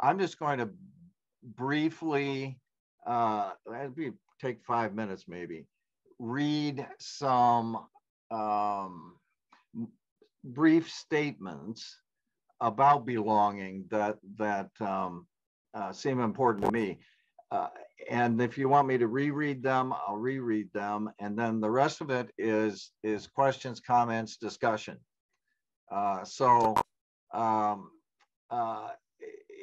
I'm just going to briefly, uh, take five minutes maybe, read some um, brief statements about belonging that that um, uh, seem important to me. Uh, and if you want me to reread them, I'll reread them. And then the rest of it is is questions, comments, discussion. Uh, so, um, uh,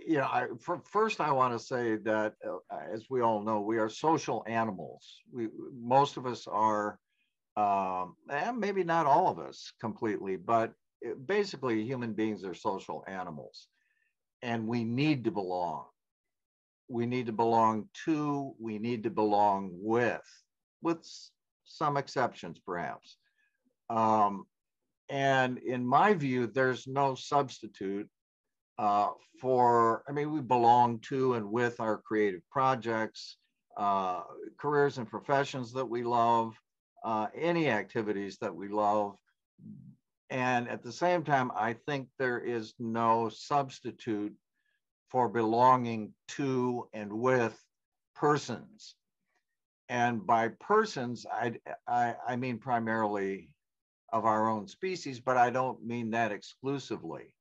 you know, I, for, first I want to say that, uh, as we all know, we are social animals. We most of us are, um, and maybe not all of us completely, but basically human beings are social animals, and we need to belong we need to belong to, we need to belong with, with some exceptions perhaps. Um, and in my view, there's no substitute uh, for, I mean, we belong to and with our creative projects, uh, careers and professions that we love, uh, any activities that we love. And at the same time, I think there is no substitute for belonging to and with persons. And by persons, I, I, I mean primarily of our own species, but I don't mean that exclusively.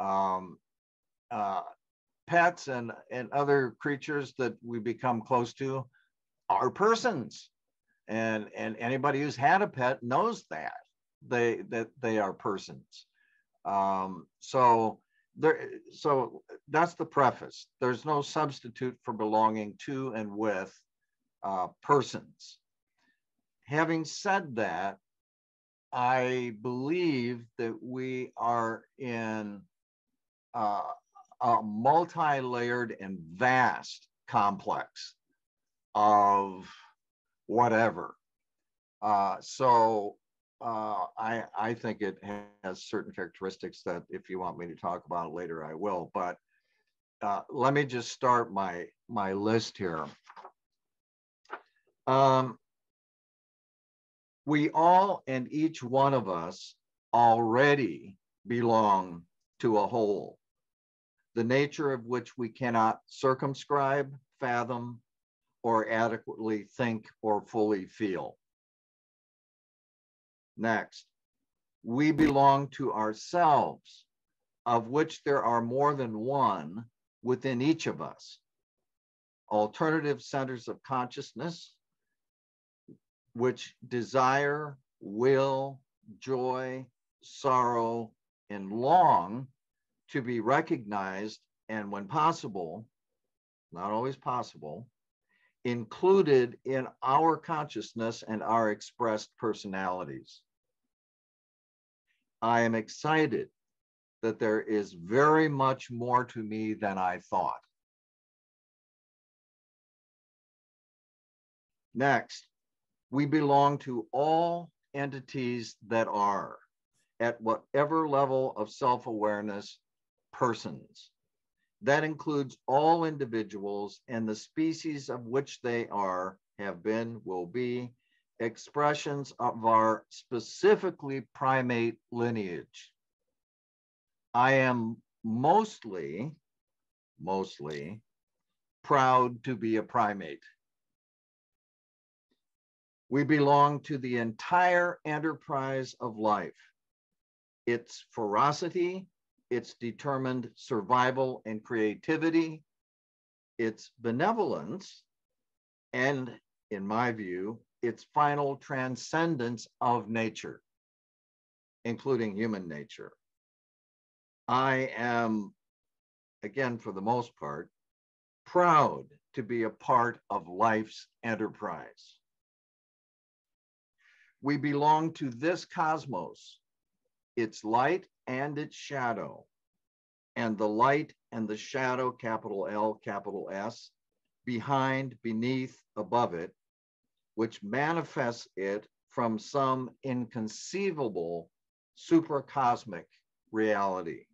Um, uh, pets and, and other creatures that we become close to are persons. And, and anybody who's had a pet knows that they that they are persons. Um, so there, so that's the preface. There's no substitute for belonging to and with uh, persons. Having said that, I believe that we are in uh, a multi-layered and vast complex of whatever. Uh, so uh, I, I think it has certain characteristics that if you want me to talk about later, I will. But uh, let me just start my, my list here. Um, we all and each one of us already belong to a whole, the nature of which we cannot circumscribe, fathom, or adequately think or fully feel. Next, we belong to ourselves, of which there are more than one within each of us. Alternative centers of consciousness, which desire, will, joy, sorrow, and long to be recognized, and when possible, not always possible, included in our consciousness and our expressed personalities. I am excited that there is very much more to me than I thought. Next, we belong to all entities that are, at whatever level of self awareness, persons. That includes all individuals and the species of which they are, have been, will be, expressions of our specifically primate lineage. I am mostly, mostly proud to be a primate. We belong to the entire enterprise of life. Its ferocity, its determined survival and creativity, its benevolence, and in my view, its final transcendence of nature, including human nature. I am, again, for the most part, proud to be a part of life's enterprise. We belong to this cosmos, its light and its shadow, and the light and the shadow, capital L, capital S, behind, beneath, above it, which manifests it from some inconceivable supracosmic reality.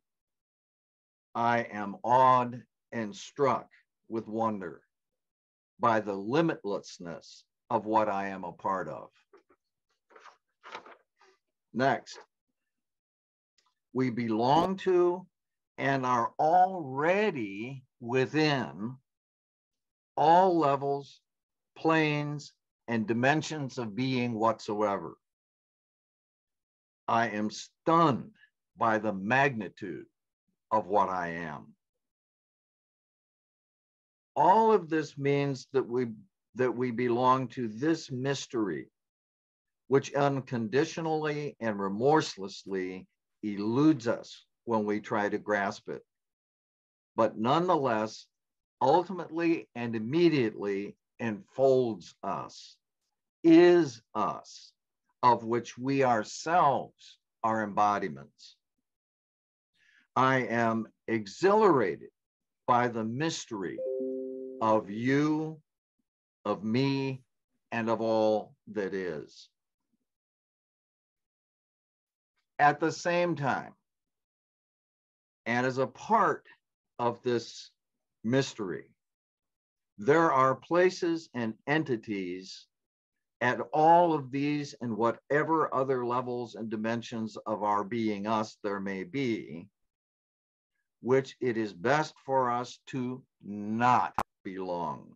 I am awed and struck with wonder by the limitlessness of what I am a part of. Next, we belong to and are already within all levels, planes, and dimensions of being whatsoever. I am stunned by the magnitude of what I am. All of this means that we that we belong to this mystery, which unconditionally and remorselessly eludes us when we try to grasp it. But nonetheless, ultimately and immediately enfolds us, is us, of which we ourselves are embodiments. I am exhilarated by the mystery of you, of me, and of all that is. At the same time, and as a part of this mystery, there are places and entities at all of these and whatever other levels and dimensions of our being us there may be, which it is best for us to not belong,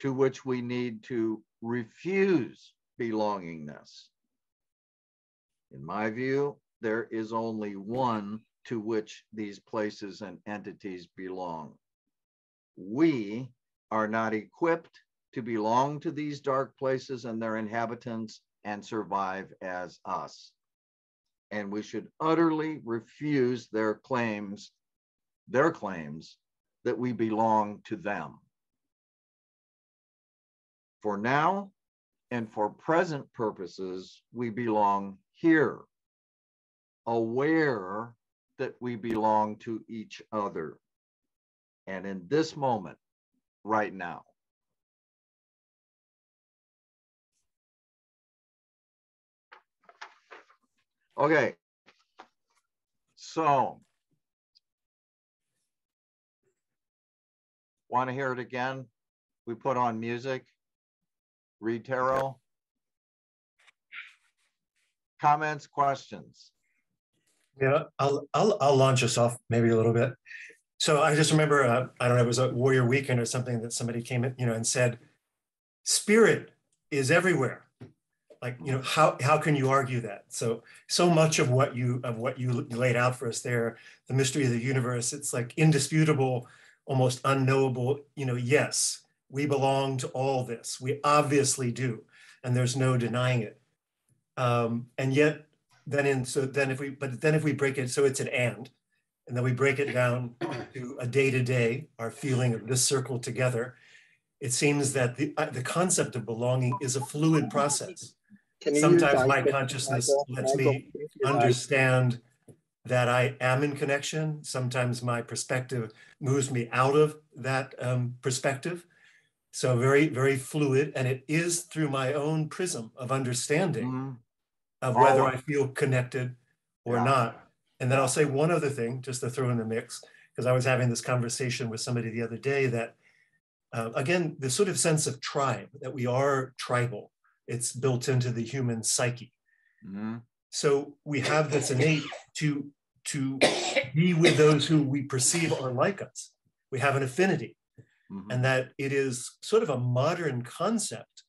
to which we need to refuse belongingness. In my view, there is only one to which these places and entities belong. We are not equipped to belong to these dark places and their inhabitants and survive as us. And we should utterly refuse their claims, their claims that we belong to them. For now and for present purposes, we belong here, aware that we belong to each other. And in this moment, right now. Okay. So, want to hear it again? We put on music, read tarot. Comments, questions? Yeah, I'll, I'll, I'll launch us off maybe a little bit. So I just remember, uh, I don't know, it was a Warrior Weekend or something that somebody came in, you know, and said, spirit is everywhere like you know how how can you argue that so so much of what you of what you laid out for us there the mystery of the universe it's like indisputable almost unknowable you know yes we belong to all this we obviously do and there's no denying it um, and yet then in so then if we but then if we break it so it's an and and then we break it down to a day to day our feeling of this circle together it seems that the, uh, the concept of belonging is a fluid process sometimes my consciousness lets me understand that I am in connection. Sometimes my perspective moves me out of that um, perspective. So very, very fluid. And it is through my own prism of understanding mm-hmm. of whether oh. I feel connected or yeah. not. And then I'll say one other thing, just to throw in the mix, because I was having this conversation with somebody the other day that, uh, again, the sort of sense of tribe, that we are tribal it's built into the human psyche. Mm-hmm. So we have this innate to to be with those who we perceive are like us. We have an affinity, mm-hmm. and that it is sort of a modern concept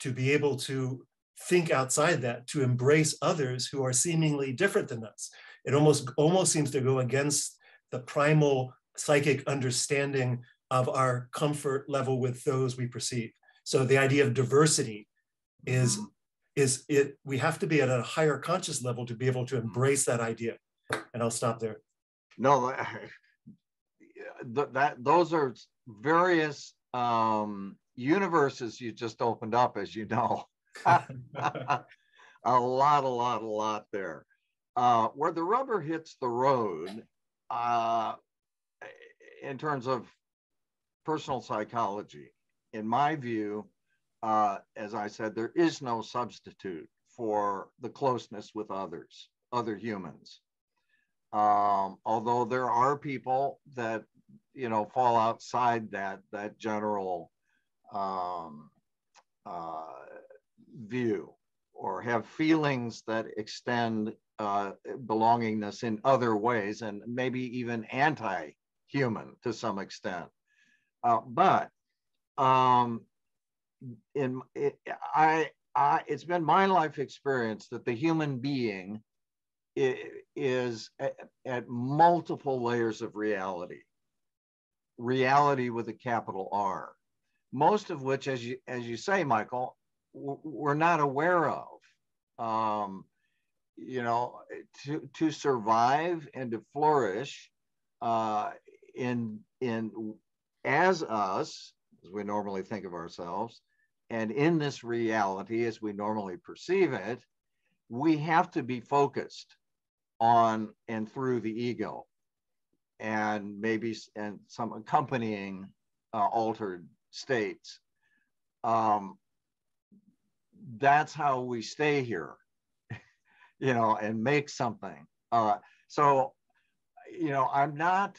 to be able to think outside that, to embrace others who are seemingly different than us. It almost almost seems to go against the primal psychic understanding of our comfort level with those we perceive. So the idea of diversity is mm-hmm. is it we have to be at a higher conscious level to be able to mm-hmm. embrace that idea and i'll stop there no that those are various um universes you just opened up as you know a lot a lot a lot there uh where the rubber hits the road uh in terms of personal psychology in my view uh, as I said, there is no substitute for the closeness with others, other humans. Um, although there are people that you know fall outside that that general um, uh, view or have feelings that extend uh, belongingness in other ways and maybe even anti human to some extent. Uh, but um, in it, I, I, it's been my life experience that the human being is at multiple layers of reality. Reality with a capital R, most of which, as you as you say, Michael, we're not aware of. Um, you know, to to survive and to flourish uh, in in as us, as we normally think of ourselves, and in this reality as we normally perceive it, we have to be focused on and through the ego and maybe and some accompanying uh, altered states. Um, that's how we stay here, you know, and make something. Uh, so, you know, I'm not,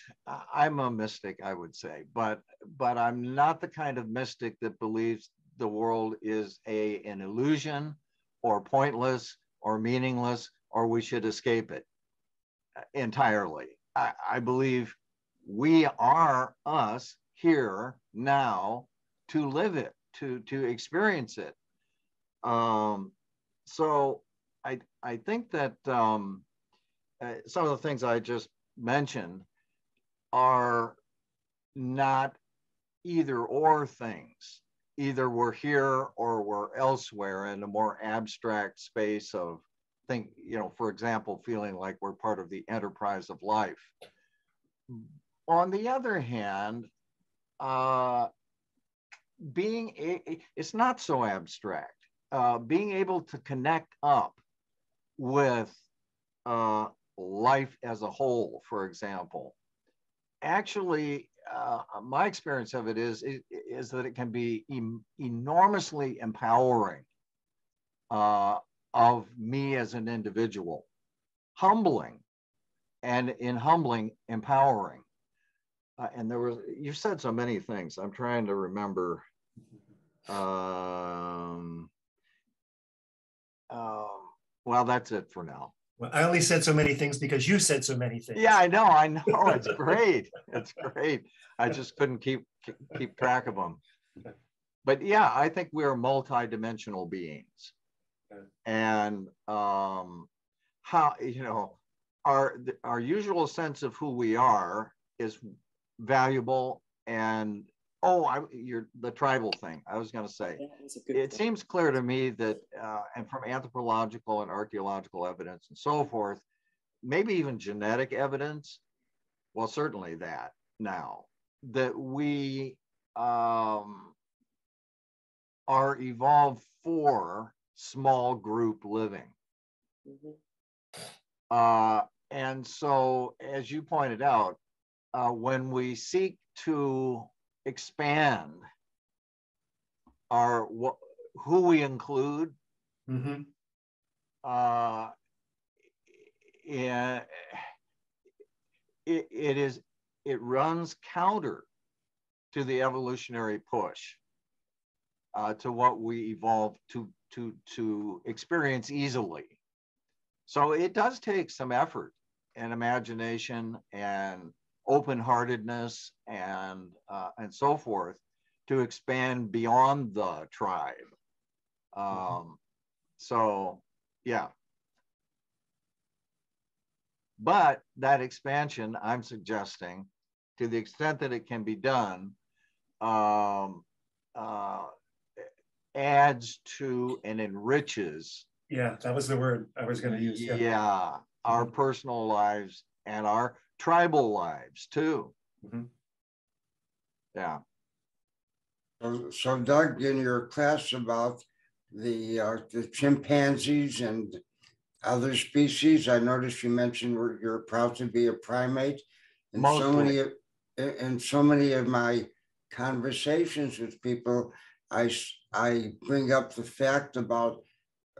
I'm a mystic, I would say, but, but I'm not the kind of mystic that believes the world is a, an illusion or pointless or meaningless or we should escape it uh, entirely. I, I believe we are us here now to live it, to, to experience it. Um, so I, I think that um, uh, some of the things I just mentioned are not either or things. Either we're here or we're elsewhere in a more abstract space of think, you know, for example, feeling like we're part of the enterprise of life. On the other hand, uh, being it's not so abstract. Uh, being able to connect up with uh, life as a whole, for example, actually, uh, my experience of it is, is, is that it can be em- enormously empowering uh, of me as an individual, humbling, and in humbling, empowering. Uh, and there was, you said so many things. I'm trying to remember. Um, um, well, that's it for now. Well, I only said so many things because you said so many things. Yeah, I know. I know. It's great. it's great. I just couldn't keep keep track of them. But yeah, I think we're multi-dimensional beings and um, how you know our our usual sense of who we are is valuable and oh I, you're the tribal thing i was going to say. Yeah, it seems clear to me that uh, and from anthropological and archaeological evidence and so forth maybe even genetic evidence well certainly that now that we um, are evolved for small group living. Mm-hmm. Uh, and so, as you pointed out, uh, when we seek to expand our wh- who we include, mm-hmm. uh, it, it is it runs counter to the evolutionary push uh, to what we evolved to to to experience easily. So it does take some effort and imagination and open-heartedness and uh, and so forth to expand beyond the tribe. Mm-hmm. Um, so yeah. But that expansion, I'm suggesting, to the extent that it can be done, um, uh, adds to and enriches. Yeah, that was the word I was going to use. Yeah. yeah, our mm-hmm. personal lives and our tribal lives too. Mm-hmm. Yeah. So, so, Doug, in your class about the uh, the chimpanzees and other species, I noticed you mentioned you're proud to be a primate, and Mostly. so many of, in so many of my conversations with people, I I bring up the fact about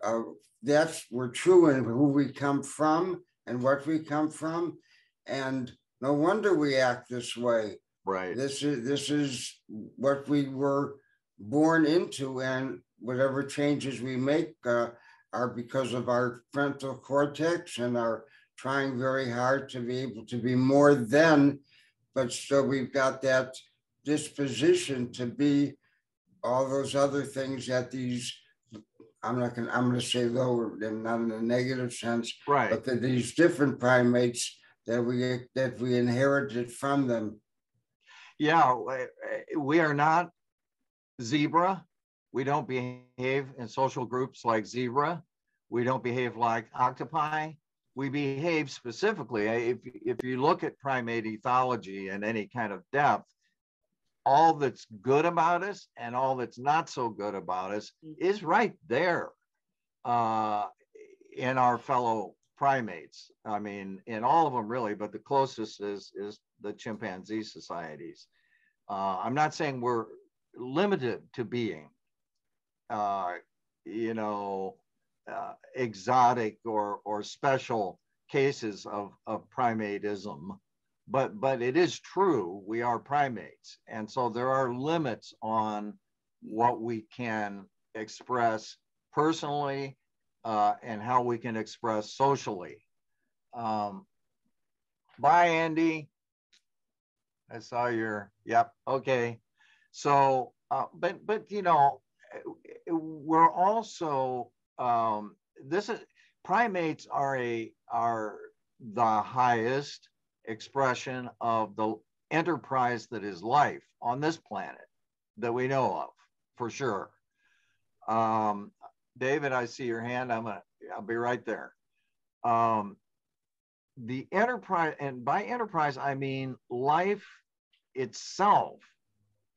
uh, that's we're true in who we come from and what we come from, and no wonder we act this way. Right. This is this is what we were born into, and whatever changes we make uh, are because of our frontal cortex and our trying very hard to be able to be more than but still we've got that disposition to be all those other things that these I'm not gonna I'm gonna say lower and not in a negative sense, Right. but that these different primates that we that we inherited from them. Yeah, we are not zebra. We don't behave in social groups like zebra. We don't behave like octopi. We behave specifically. If, if you look at primate ethology in any kind of depth, all that's good about us and all that's not so good about us is right there uh, in our fellow primates. I mean, in all of them really, but the closest is is the chimpanzee societies. Uh, I'm not saying we're limited to being, uh, you know, uh, exotic or or special cases of of primatism, but but it is true we are primates, and so there are limits on what we can express personally uh, and how we can express socially. Um, bye, Andy. I saw your, yep, okay. So, uh, but, but, you know, we're also, um, this is, primates are a, are the highest expression of the enterprise that is life on this planet that we know of, for sure. Um, David, I see your hand. I'm gonna, I'll be right there. Um, the enterprise, and by enterprise, I mean life itself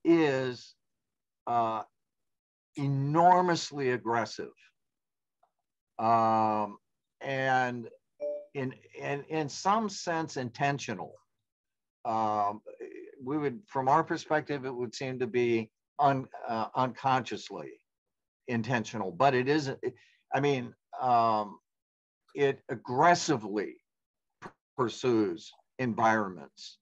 is uh, enormously aggressive. Um, and in, in, in some sense intentional. Um, we would, from our perspective, it would seem to be un, uh, unconsciously intentional, but it isn't. I mean, um, it aggressively pursues environments.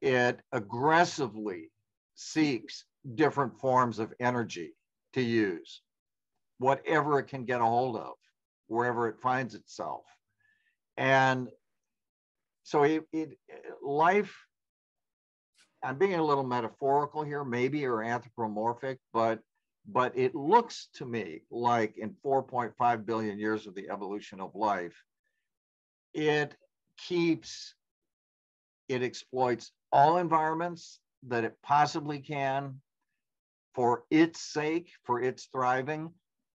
It aggressively seeks different forms of energy to use, whatever it can get a hold of, wherever it finds itself. And so it, it life, I'm being a little metaphorical here, maybe, or anthropomorphic, but but it looks to me like in 4.5 billion years of the evolution of life, it keeps, it exploits all environments that it possibly can for its sake, for its thriving.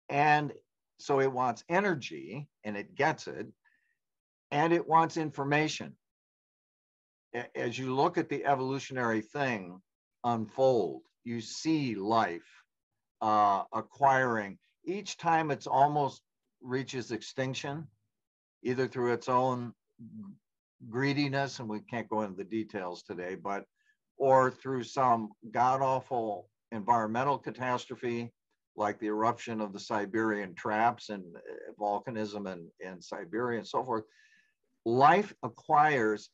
And so it wants energy and it gets it, and it wants information. As you look at the evolutionary thing unfold, you see life uh, acquiring. Each time it's almost reaches extinction, either through its own greediness, and we can't go into the details today, but or through some god awful environmental catastrophe like the eruption of the Siberian traps and uh, volcanism in, in Siberia and so forth, life acquires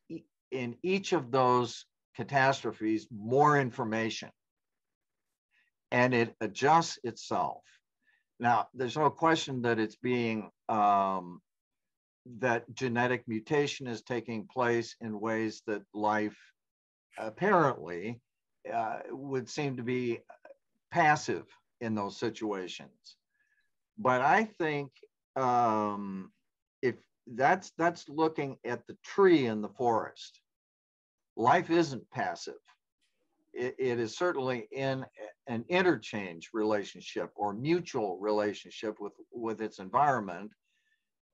in each of those catastrophes more information and it adjusts itself. Now, there's no question that it's being, um, that genetic mutation is taking place in ways that life apparently uh, would seem to be passive in those situations. But I think um, if that's that's looking at the tree in the forest, life isn't passive it, it is certainly in an interchange relationship or mutual relationship with, with its environment.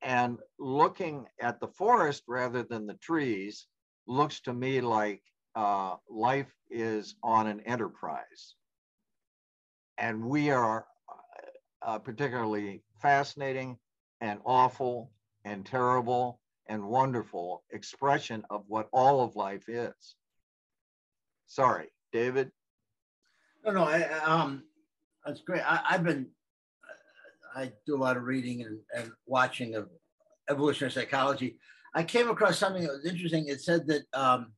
And looking at the forest rather than the trees looks to me like uh, life is on an enterprise. And we are uh, particularly fascinating and awful and terrible and wonderful expression of what all of life is. Sorry. David? No, no, I, um, that's great. I, have been, I do a lot of reading and, and watching of evolutionary psychology. I came across something that was interesting. It said that um,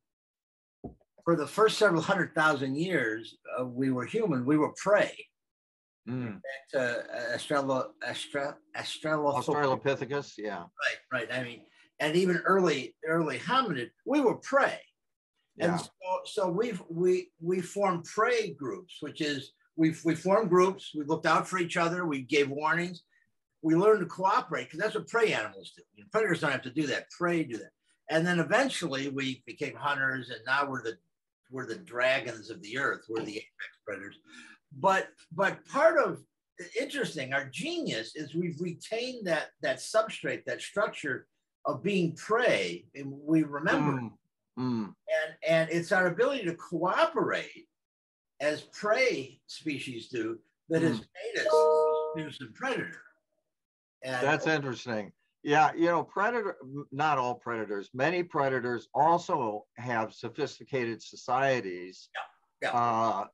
for the first several hundred thousand years, uh, we were human, we were prey. Mm. Back to uh, Australo, Astra, Australopithecus, yeah. Right, right. I mean, and even early, early hominid, we were prey And so, so we've we we formed prey groups, which is we've we formed groups, we looked out for each other, we gave warnings, we learned to cooperate because that's what prey animals do. You know, predators don't have to do that, prey do that. And then eventually we became hunters, and now we're the we're the dragons of the earth, we're the apex predators. But but part of interesting, our genius is we've retained that that substrate, that structure of being prey, and we remember Mm, mm, and and it's our ability to cooperate as prey species do that has made us a predator. And That's interesting. Yeah, you know, predator, not all predators, many predators also have sophisticated societies Yeah, yeah. uh,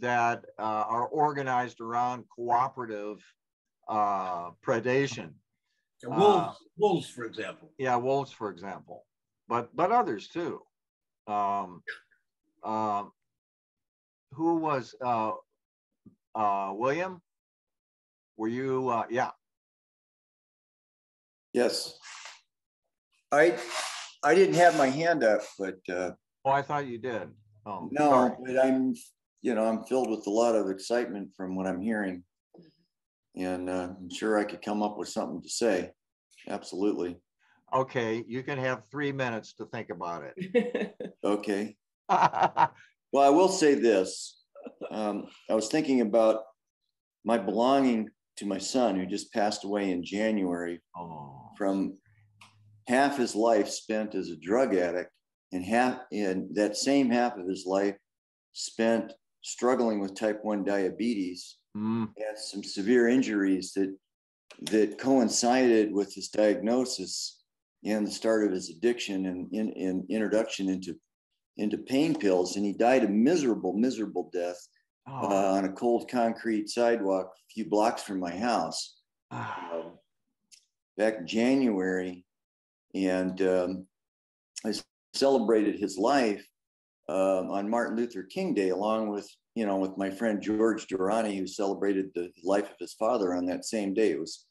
that uh, are organized around cooperative uh, predation. wolves, wolves, for example. Yeah, wolves, for example, but but others too. Um, um, who was uh, uh, William? Were you? Uh, yeah. Yes. I, I didn't have my hand up, but uh, Oh, I thought you did. Oh, no, sorry. but I'm, you know, I'm filled with a lot of excitement from what I'm hearing. And uh, I'm sure I could come up with something to say. Absolutely. Okay, you can have three minutes to think about it. Okay. Well, I will say this. Um, I was thinking about my belonging to my son who just passed away in January oh, from half his life spent as a drug addict and half in that same half of his life spent struggling with type 1 diabetes mm, and some severe injuries that that coincided with his diagnosis and the start of his addiction and in, in introduction into into pain pills. And he died a miserable miserable death oh, uh, on a cold concrete sidewalk a few blocks from my house ah, um, back in January, and um, I celebrated his life um, on Martin Luther King Day, along with you know with my friend George Durrani, who celebrated the life of his father on that same day. It was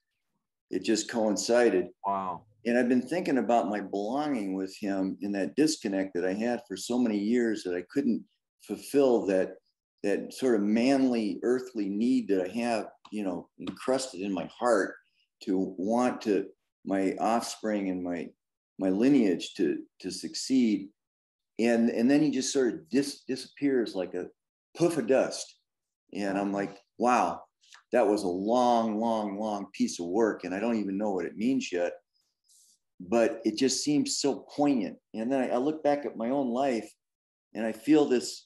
it just coincided, wow. and I've been thinking about my belonging with him in that disconnect that I had for so many years that I couldn't fulfill that that sort of manly earthly need that I have, you know, encrusted in my heart to want to my offspring and my my lineage to to succeed. And and then he just sort of dis, disappears like a puff of dust. And I'm like, wow, that was a long, long, long piece of work. And I don't even know what it means yet. But it just seems so poignant. And then I, I look back at my own life and I feel this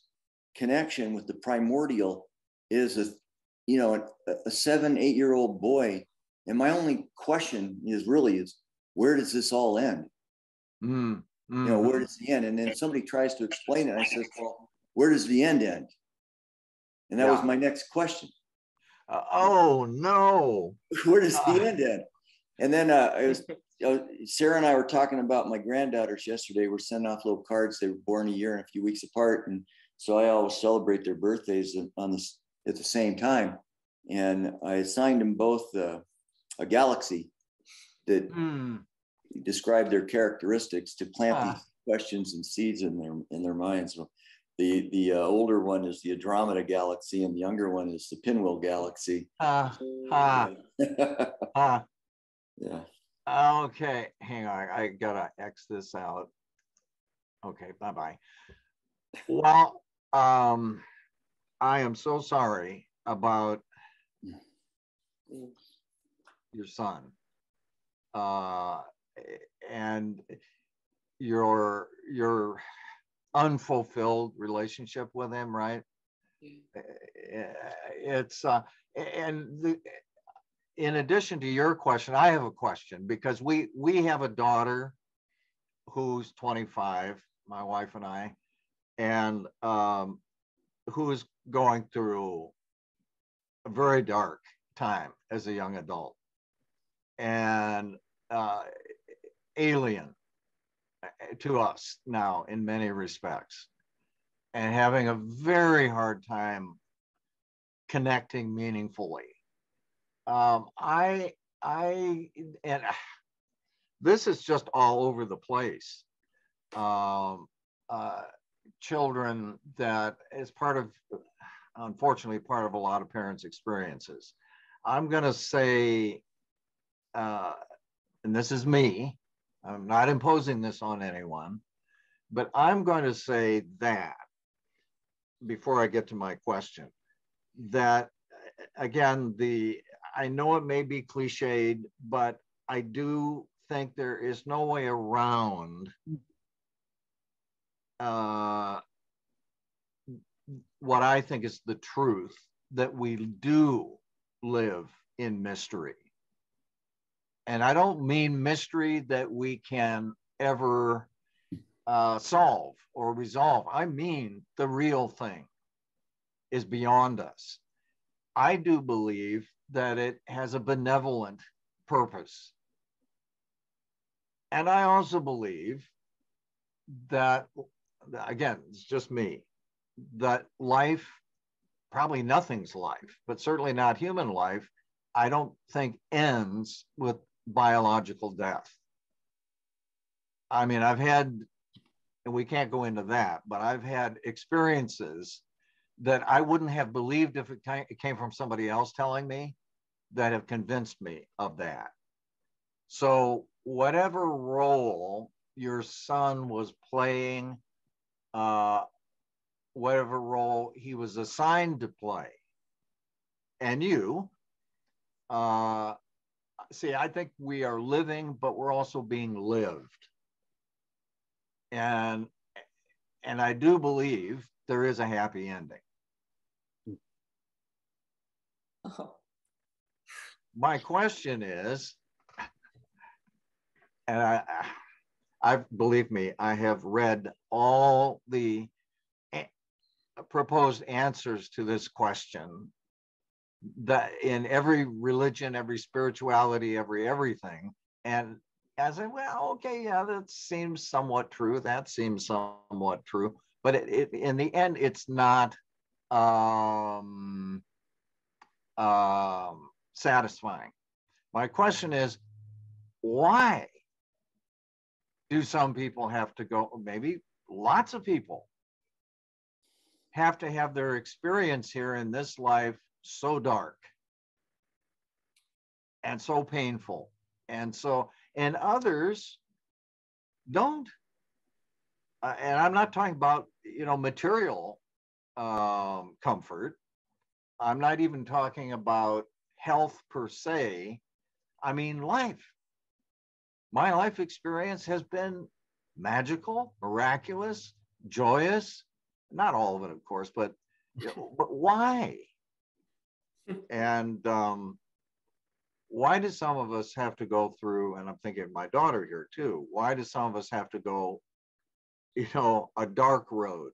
connection with the primordial is a you know a, a seven eight year old boy and my only question is really is where does this all end Mm, you know where does the end? And then somebody tries to explain it. I says well where does the end end? And that Yeah. was my next question. Uh, oh no. where does the end end? And then uh, I was, sarah and i were talking about my granddaughters yesterday. We're sending off little cards. They were born a year and a few weeks apart. And so i always celebrate their birthdays on this at the same time. And i assigned them both uh, a galaxy that Mm, describe their characteristics to plant Ah. these questions and seeds in their in their minds. The the uh, older one is the Andromeda galaxy, and the younger one is the Pinwheel galaxy. ah, ah, ah. yeah. Okay, hang on. I gotta X this out. Okay, bye bye. Well, um, I am so sorry about your son. Uh, and your your unfulfilled relationship with him, right? It's uh, and the, in addition to your question, I have a question because we we have a daughter who's 25, my wife and I, and um, who's going through a very dark time as a young adult and uh, alien uh, to us now in many respects and having a very hard time connecting meaningfully um, I I and this is just all over the place. Um, uh, children that is part of, unfortunately, part of a lot of parents' experiences. I'm going to say, uh, and this is me, I'm not imposing this on anyone, but I'm going to say that before I get to my question, that again, the I know it may be cliched, but I do think there is no way around uh, what I think is the truth that we do live in mystery. And I don't mean mystery that we can ever uh, solve or resolve. I mean the real thing is beyond us. I do believe that it has a benevolent purpose. And I also believe that, again, it's just me, that life, probably nothing's life, but certainly not human life, I don't think ends with biological death. I mean, I've had, and we can't go into that, but I've had experiences that I wouldn't have believed if it came from somebody else telling me that have convinced me of that. So, whatever role your son was playing, uh, whatever role he was assigned to play, and you, uh, see, I think we are living, but we're also being lived. And and I do believe there is a happy ending. Oh. My question is, and I, I believe me, I have read all the proposed answers to this question that in every religion, every spirituality, every everything. And I said, well, okay, yeah, that seems somewhat true. That seems somewhat true. But it, it, in the end, it's not um, um, satisfying. My question is, why do some people have to go? Maybe lots of people have to have their experience here in this life so dark and so painful. And so, and others don't. Uh, and I'm not talking about, you know, material um, comfort. I'm not even talking about health per se. I mean, life. My life experience has been magical, miraculous, joyous. Not all of it, of course, but, but why? And um, why do some of us have to go through and i'm thinking of my daughter here too why do some of us have to go you know a dark road?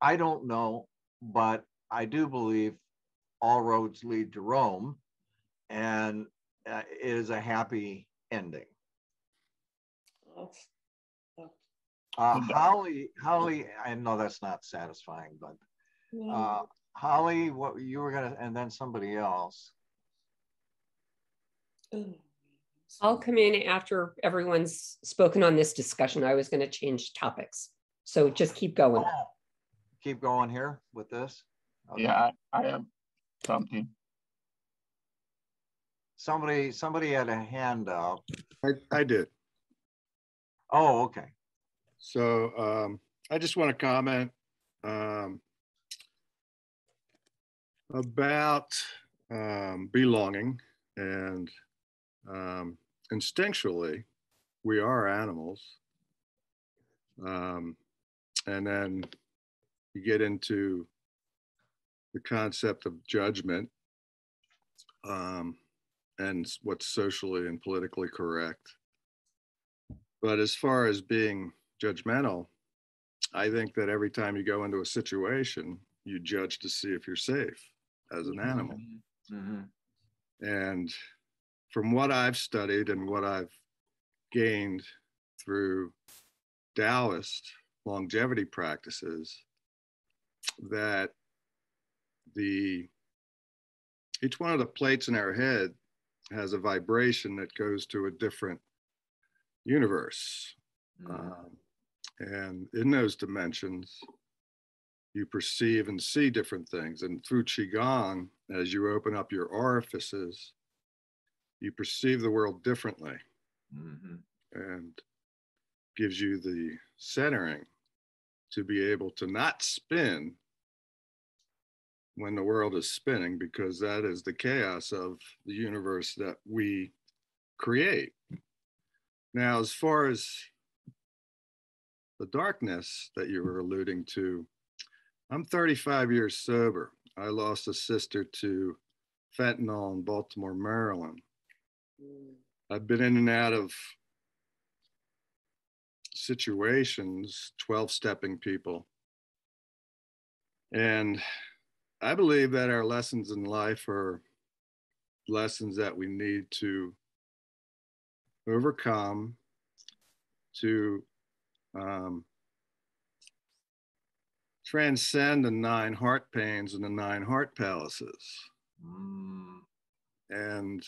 I don't know but i do believe all roads lead to rome and uh, it is a happy ending. Uh, holly holly i know that's not satisfying but uh, Holly, what you were gonna, and then somebody else. I'll come in after everyone's spoken on this discussion. I was going to change topics. So just keep going. Oh, keep going here with this. Okay. Yeah, I, I have something. Somebody, somebody had a hand up. I, I did. Oh, okay. So um, I just want to comment. Um, about um, belonging and um, instinctually we are animals um, and then you get into the concept of judgment um, and what's socially and politically correct. But as far as being judgmental i think that every time you go into a situation you judge to see if you're safe as an animal. Mm-hmm. And from what I've studied and what I've gained through Taoist longevity practices, that the each one of the plates in our head has a vibration that goes to a different universe. Mm-hmm. Um, And in those dimensions, you perceive and see different things. And through Qigong, as you open up your orifices, you perceive the world differently Mhm. and gives you the centering to be able to not spin when the world is spinning, because that is the chaos of the universe that we create. Now, as far as the darkness that you were alluding to, I'm 35 years sober. I lost a sister to fentanyl in Baltimore, Maryland. I've been in and out of situations, 12 stepping people. And I believe that our lessons in life are lessons that we need to overcome, to um, transcend the nine heart pains and the nine heart palaces. Mm. And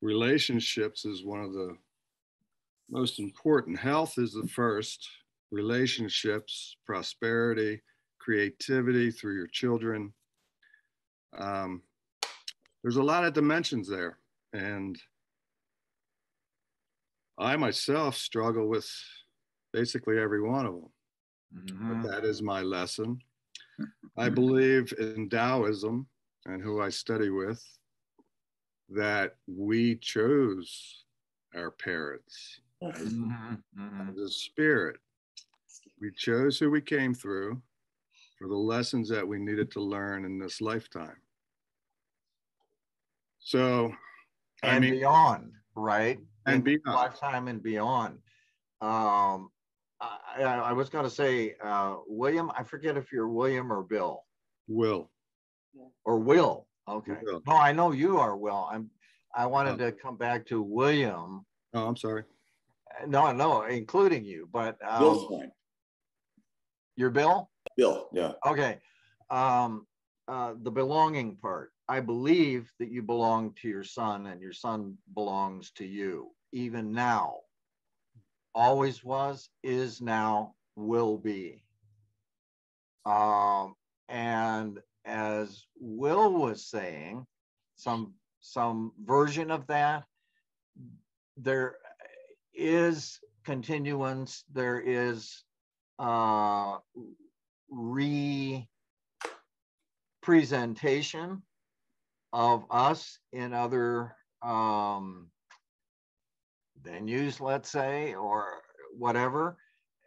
relationships is one of the most important. Health is the first, relationships, prosperity, creativity through your children. Um, there's a lot of dimensions there. And I myself struggle with basically every one of them. Mhm. But that is my lesson. I believe in Taoism and who I study with that we chose our parents Mhm. Mhm. as a spirit. We chose who we came through for the lessons that we needed to learn in this lifetime. So, I and mean, beyond, right? And In beyond. lifetime and beyond. Um, I, I I was going to say, uh, William. I forget if you're William or Bill will. or Will. Okay. Will. No, I know you are Will. I'm. I wanted Oh. to come back to William. Oh, I'm sorry. No, no, including you, but Bill's um, fine. you're Bill. Bill, yeah. Okay. Um, uh, the belonging part. I believe that you belong to your son and your son belongs to you, even now. Always was, is now, will be. Um, and as Will was saying, some some version of that, there is continuance, there is uh re presentation of us in other um, venues, let's say, or whatever.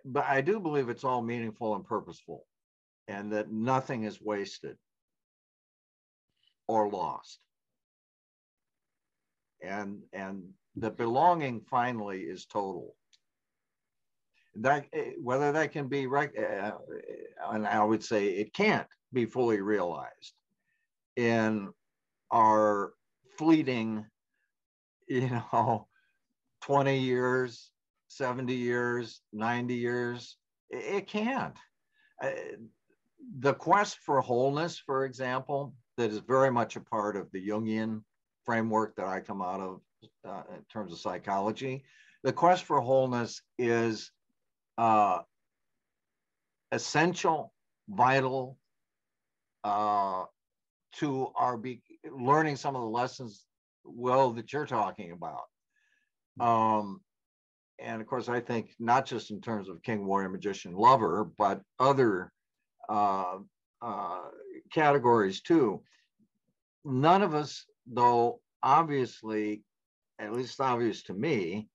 But I do believe it's all meaningful and purposeful and that nothing is wasted or lost. And and the belonging finally is total that eh, whether that can be right uh, and i would say it can't be fully realized in our fleeting you know 20 years 70 years 90 years it, can't uh, the quest for wholeness for example that is very much a part of the jungian framework that i come out of uh, in terms of psychology the quest for wholeness is uh, essential, vital uh, to our be- learning some of the lessons, Will, that you're talking about. Um, and of course, I think not just in terms of King, Warrior, Magician, Lover, but other uh, uh, categories too. None of us, though, obviously, at least obvious to me,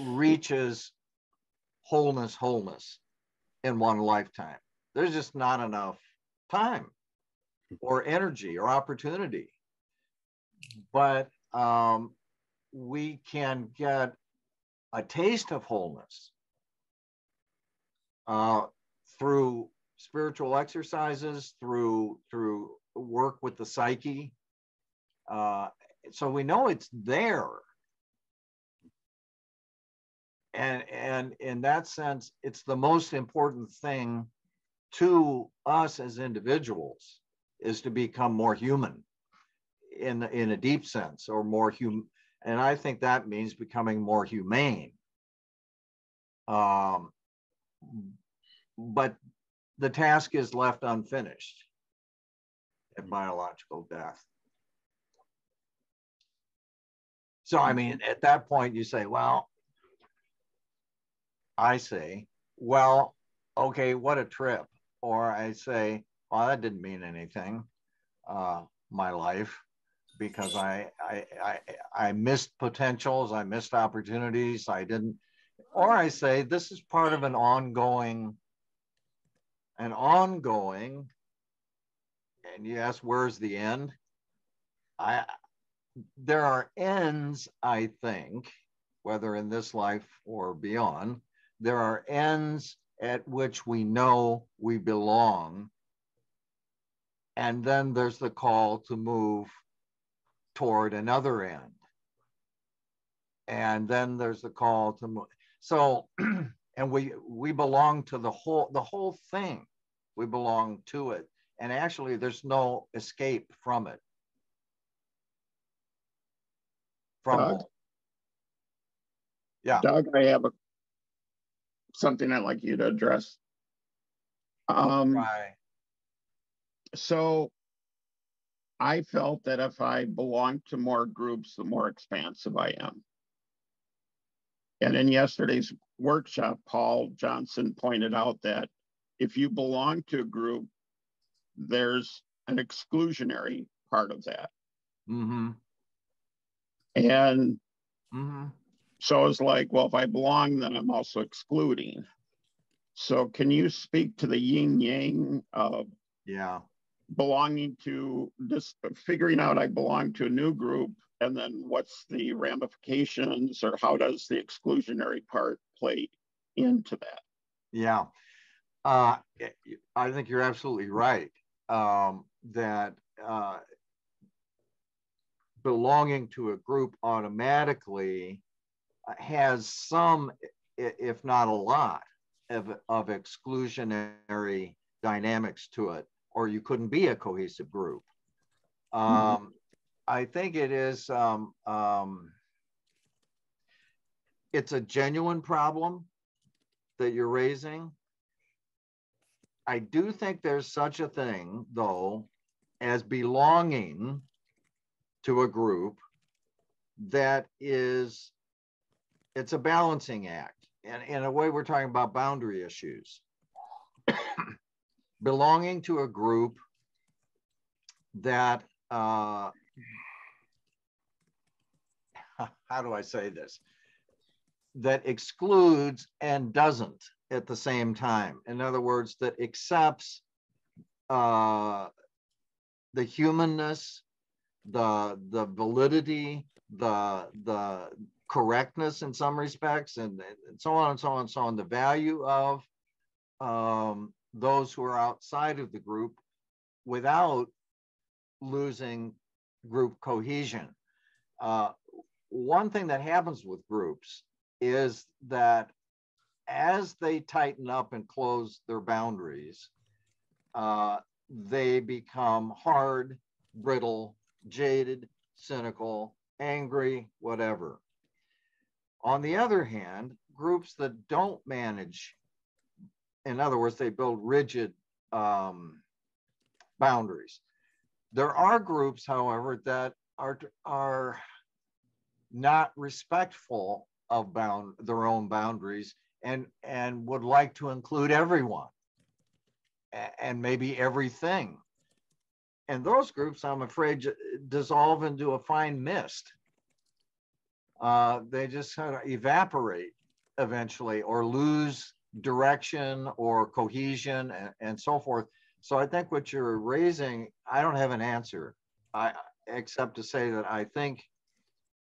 reaches wholeness, wholeness in one lifetime. There's just not enough time or energy or opportunity. But um, we can get a taste of wholeness uh, through spiritual exercises, through through work with the psyche. Uh, so we know it's there and and in that sense it's the most important thing to us as individuals is to become more human in in a deep sense or more hum and i think that means becoming more humane um but the task is left unfinished at biological death. So, I mean, at that point, you say, well, I say, well, okay, what a trip. Or I say, well, that didn't mean anything, uh, my life, because I, I, I, I missed potentials, I missed opportunities, I didn't, or I say, this is part of an ongoing, an ongoing, and you ask, where's the end? I, there are ends, I think, whether in this life or beyond, there are ends at which we know we belong. And then there's the call to move toward another end. And then there's the call to move. So, and we we belong to the whole the whole thing. We belong to it. And actually there's no escape from it. From Doug? Yeah. Doug, I have a something I'd like you to address. Um, Right. so I felt that if I belong to more groups, the more expansive I am. And in yesterday's workshop, Paul Johnson pointed out that if you belong to a group, there's an exclusionary part of that. Mm-hmm. And Mm-hmm. so it's like, well, if I belong, then I'm also excluding. So can you speak to the yin yang of Yeah. Belonging to this, figuring out I belong to a new group, and then what's the ramifications or how does the exclusionary part play into that? Yeah. Uh, I think you're absolutely right um, that uh, belonging to a group automatically has some, if not a lot, of, of exclusionary dynamics to it, or you couldn't be a cohesive group. Um, I think it is, um, um, it's a genuine problem that you're raising. I do think there's such a thing, though, as belonging to a group that is, it's a balancing act. And in a way, we're talking about boundary issues. Belonging to a group that, uh, how do I say this? That excludes and doesn't at the same time. In other words, that accepts uh, the humanness, the the validity, the the correctness in some respects, and, and so on and so on and so on. The value of um, those who are outside of the group without losing group cohesion. Uh, one thing that happens with groups is that as they tighten up and close their boundaries, uh, they become hard, brittle, jaded, cynical, angry, whatever. On the other hand, groups that don't manage, in other words, they build rigid um, boundaries. There are groups, however, that are, are not respectful of bound their own boundaries and and would like to include everyone and maybe everything and those groups i'm afraid dissolve into a fine mist uh, they just kind of evaporate eventually or lose direction or cohesion and, and so forth. So i think what you're raising i don't have an answer i except to say that i think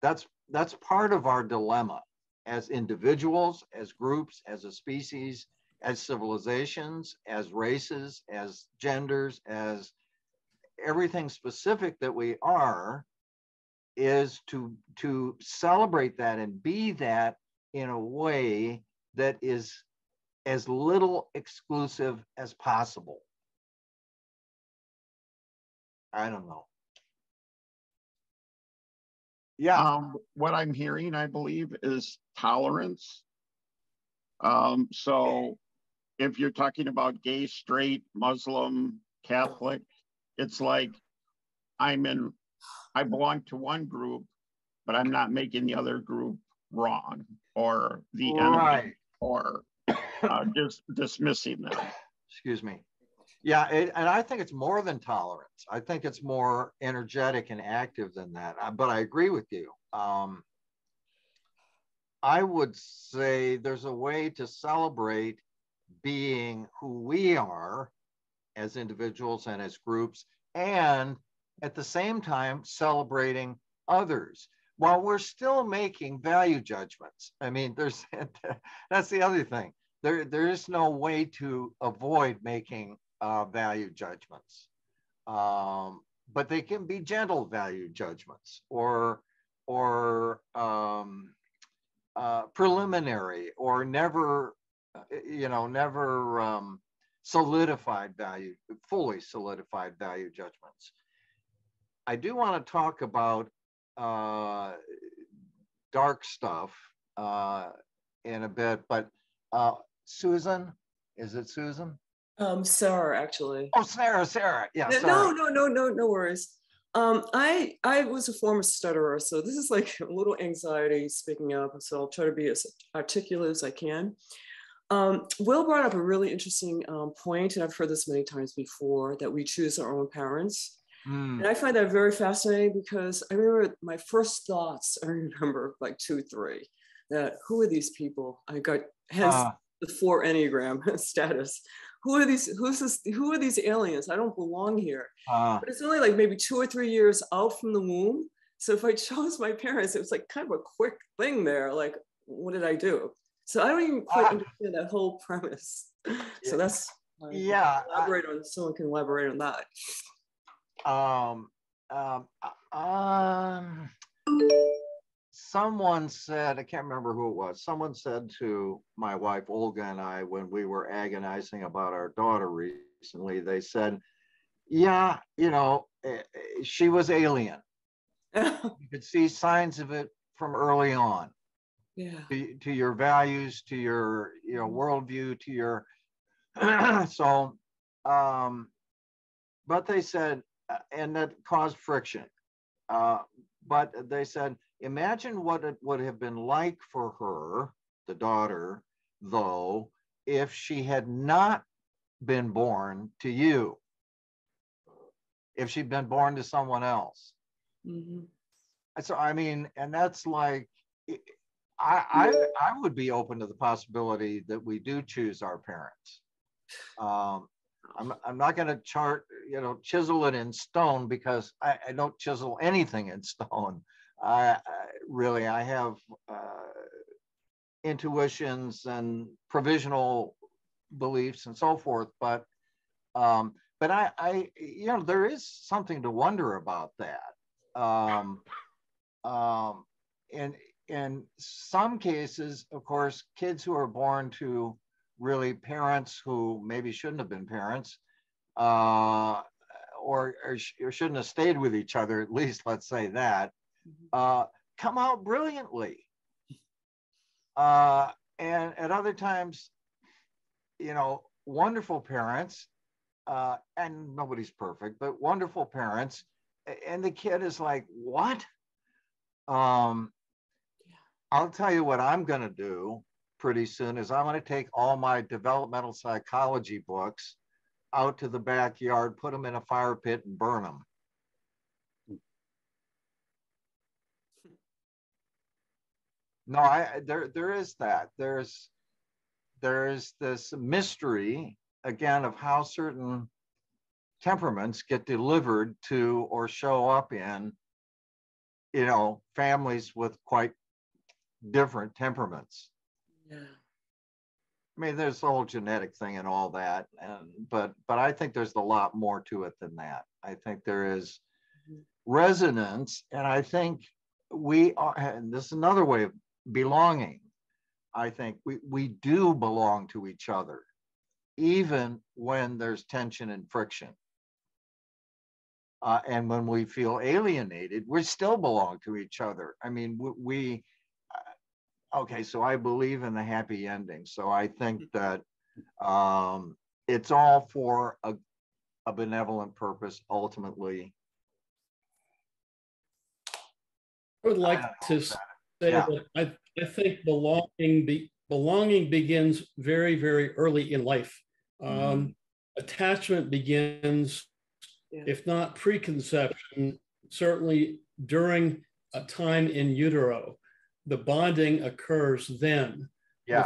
that's that's part of our dilemma as individuals, as groups, as a species, as civilizations, as races, as genders, as everything specific that we are, is to to celebrate that and be that in a way that is as little exclusive as possible. I don't know. Yeah. Um, what I'm hearing, I believe, is tolerance. Um, so if you're talking about gay, straight, Muslim, Catholic, it's like I'm in, I belong to one group, but I'm not making the other group wrong or the enemy or uh, just dismissing them. Excuse me. Yeah, it, and I think it's more than tolerance. I think it's more energetic and active than that. Uh, But I agree with you. Um, I would say there's a way to celebrate being who we are as individuals and as groups, and at the same time celebrating others while we're still making value judgments. I mean, there's that's the other thing. There, there is no way to avoid making uh, value judgments, um, but they can be gentle value judgments or or um, uh, preliminary or never, you know, never um, solidified value, fully solidified value judgments. I do want to talk about uh, dark stuff uh, in a bit, but uh, Susan, is it Susan? Um, Sarah, actually. Oh, Sarah, Sarah. Yeah, No, no, no, no, no worries. Um, I I was a former stutterer, so this is like a little anxiety speaking up. So I'll try to be as articulate as I can. Um, Will brought up a really interesting um, point, and I've heard this many times before that we choose our own parents. Hmm, And I find that very fascinating because I remember my first thoughts, I remember like two, three, that who are these people? I got hence Ah. the four Enneagram status. Who are these, who's this, who are these aliens? I don't belong here. uh, But it's only like maybe two or three years out from the womb. So if I chose my parents, it was like kind of a quick thing there. Like, what did I do? So I don't even quite Ah. understand that whole premise. So that's yeah. Elaborate on someone can elaborate on that. Um, um, uh, um, someone said, I can't remember who it was. Someone said to my wife Olga and I when we were agonizing about our daughter recently, they said, "Yeah, you know, eh, eh, she was alien. You could see signs of it from early on." yeah. to, to your values, to your you know worldview, to your so um but they said and that caused friction. Uh but they said imagine what it would have been like for her, the daughter, though, if she had not been born to you. If she'd been born to someone else. Mhm. So I mean, and that's like, I I I would be open to the possibility that we do choose our parents. Um, I'm I'm not going to chart, you know, chisel it in stone because I, I don't chisel anything in stone. I, I really I have uh, intuitions and provisional beliefs and so forth, but um, but I I you know there is something to wonder about that. Um, um, in in some cases, of course, kids who are born to really parents who maybe shouldn't have been parents, uh, or, or, sh- or shouldn't have stayed with each other, at least let's say that, uh, come out brilliantly. Uh, and at other times, you know, wonderful parents, uh, and nobody's perfect, but wonderful parents, and the kid is like, what? Um, I'll tell you what I'm going to do pretty soon is I'm going to take all my developmental psychology books out to the backyard, put them in a fire pit, and burn them. No, I there there is that. There's there's this mystery again of how certain temperaments get delivered to or show up in you know families with quite different temperaments Yeah. i mean there's the whole genetic thing and all that and but but i think there's a lot more to it than that i think there is Mhm. resonance and i think we are and this is another way of belonging i think we we do belong to each other even when there's tension and friction uh, and when we feel alienated, we still belong to each other. I mean, we, we okay, so I believe in the happy ending. So I think that Um, it's all for a, a benevolent purpose ultimately. I would like I to say Yeah. that I, I think belonging be, belonging begins very, very early in life. Um, attachment begins, Yeah. if not preconception, certainly during a time in utero. The bonding occurs then.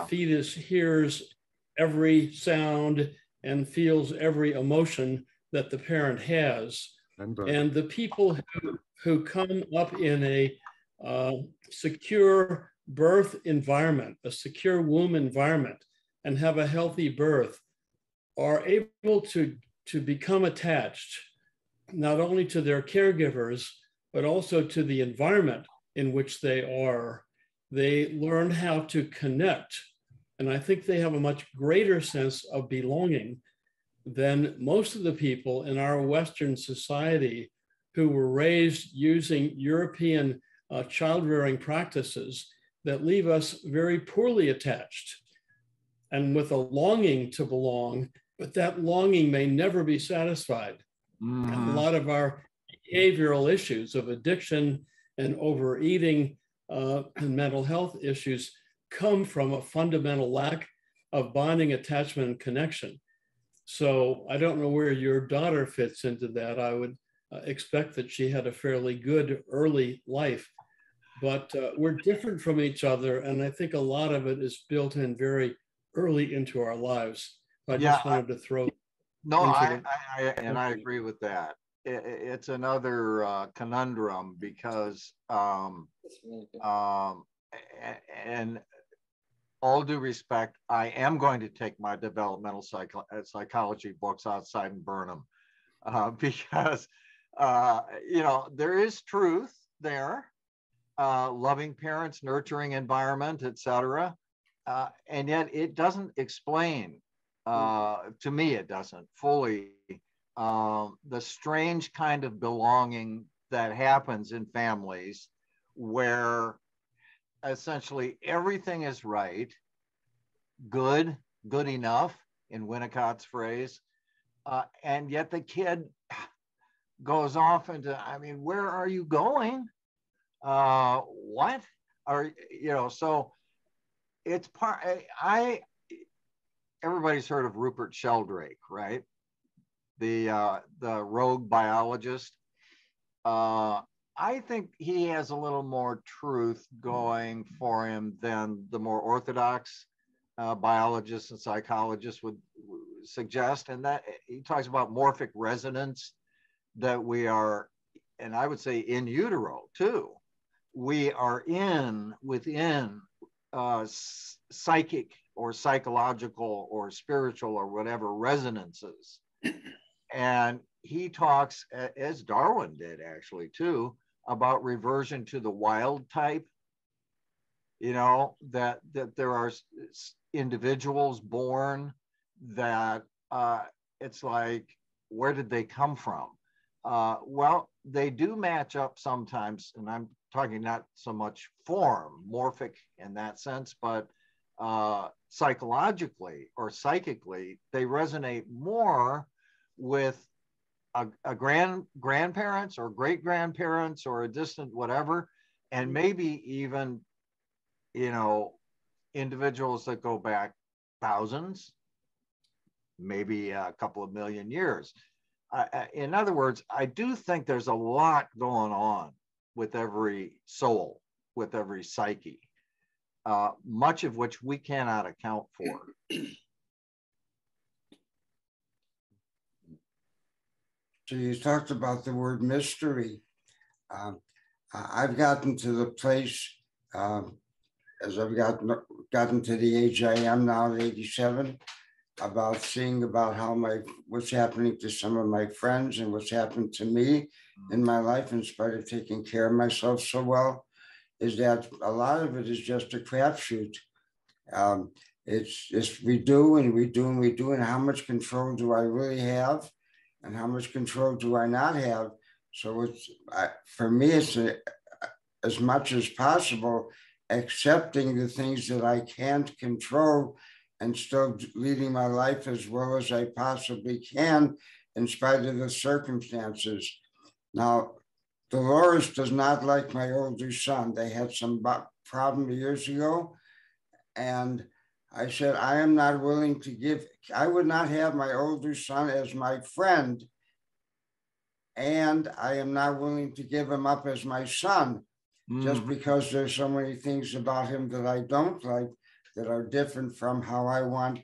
The fetus hears every sound and feels every emotion that the parent has. And. And the people who, who come up in a uh, secure birth environment, a secure womb environment, and have a healthy birth are able to, to become attached not only to their caregivers, but also to the environment in which they are. They learn how to connect. And I think they have a much greater sense of belonging than most of the people in our Western society who were raised using European uh, child rearing practices that leave us very poorly attached and with a longing to belong, but that longing may never be satisfied. And a Mhm. lot of our behavioral issues of addiction and overeating uh, and mental health issues come from a fundamental lack of bonding, attachment, and connection. So I don't know where your daughter fits into that. I would uh, expect that she had a fairly good early life, but uh, we're different from each other. And I think a lot of it is built in very early into our lives. I Yeah, just I- wanted to throw no, I, I, I, and I agree with that. It's another uh, conundrum because, um, That's really good. um, and all due respect, I am going to take my developmental psycho- uh, psychology books outside and burn them uh, because, uh, you know, there is truth there. Uh, loving parents, nurturing environment, etc. Uh, and yet it doesn't explain, uh, to me, it doesn't fully um, the strange kind of belonging that happens in families where essentially everything is right, good, good enough, in Winnicott's phrase, uh, and yet the kid goes off into, I mean, where are you going? Uh, what are you know? So it's part. I, I everybody's heard of Rupert Sheldrake, right? The uh, the rogue biologist. Uh, I think he has a little more truth going for him than the more orthodox uh, biologists and psychologists would suggest. And that he talks about morphic resonance that we are, and I would say in utero too. We are in within uh, psychic or psychological or spiritual or whatever resonances. And he talks, as Darwin did actually too, about reversion to the wild type. You know that that there are individuals born that uh, it's like, where did they come from? Uh, well, they do match up sometimes, and I'm talking not so much form, morphic in that sense, but uh, psychologically or psychically, they resonate more with a, a grand grandparents or great grandparents or a distant whatever, and maybe even, you know, individuals that go back thousands, maybe a couple of million years. In other words, I do think there's a lot going on with every soul, with every psyche, uh, much of which we cannot account for. So you talked about the word mystery. Um, I've gotten to the place um, as I've gotten gotten to the age I am now, at 87, about seeing about how my what's happening to some of my friends and what's happened to me in my life, in spite of taking care of myself so well, is that a lot of it is just a crapshoot. Um, it's it's we do and we do and we do, and how much control do I really have? And how much control do I not have? So it's I, for me, it's a, as much as possible accepting the things that I can't control and still leading my life as well as I possibly can in spite of the circumstances. Now, Dolores does not like my older son. They had some problem years ago. And I said, I am not willing to give, I would not have my older son as my friend. And I am not willing to give him up as my son mm. just because there's so many things about him that I don't like that are different from how I want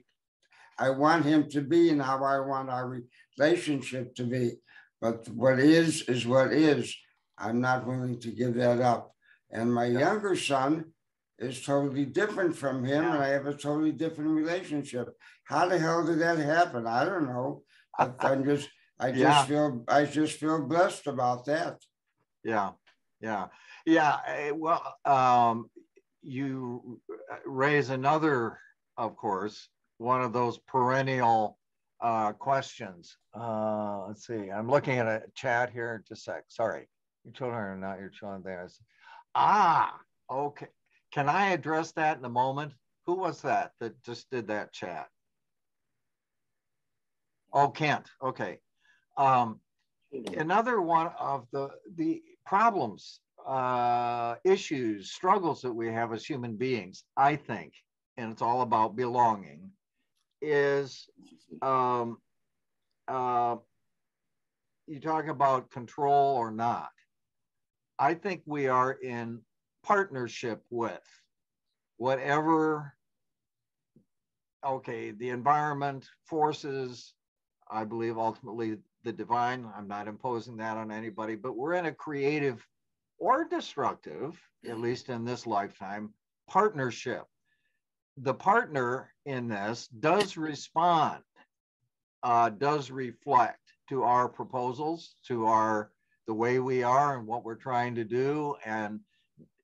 I want him to be and how I want our relationship to be. But what is is what is. I'm not willing to give that up. And my younger son is totally different from him, yeah. and I have a totally different relationship. How the hell did that happen? I don't know. But I'm just I just yeah. feel I just feel blessed about that. Yeah, yeah, yeah. Eh, well, um, you raise another, of course, one of those perennial uh, questions. Uh, let's see. I'm looking at a chat here. Just a sec. Sorry. Your children are not your children. There. Ah, okay. Can I address that in a moment? Who was that that just did that chat? Oh, Kent. Okay. Um, another one of the the problems, uh, issues, struggles that we have as human beings, I think, and it's all about belonging, is um, uh, you talk about control or not. I think we are in partnership with whatever, okay, the environment, forces, I believe ultimately the divine. I'm not imposing that on anybody, but we're in a creative or destructive, at least in this lifetime, partnership. The partner in this does respond, uh, does reflect to our proposals, to our the way we are and what we're trying to do, and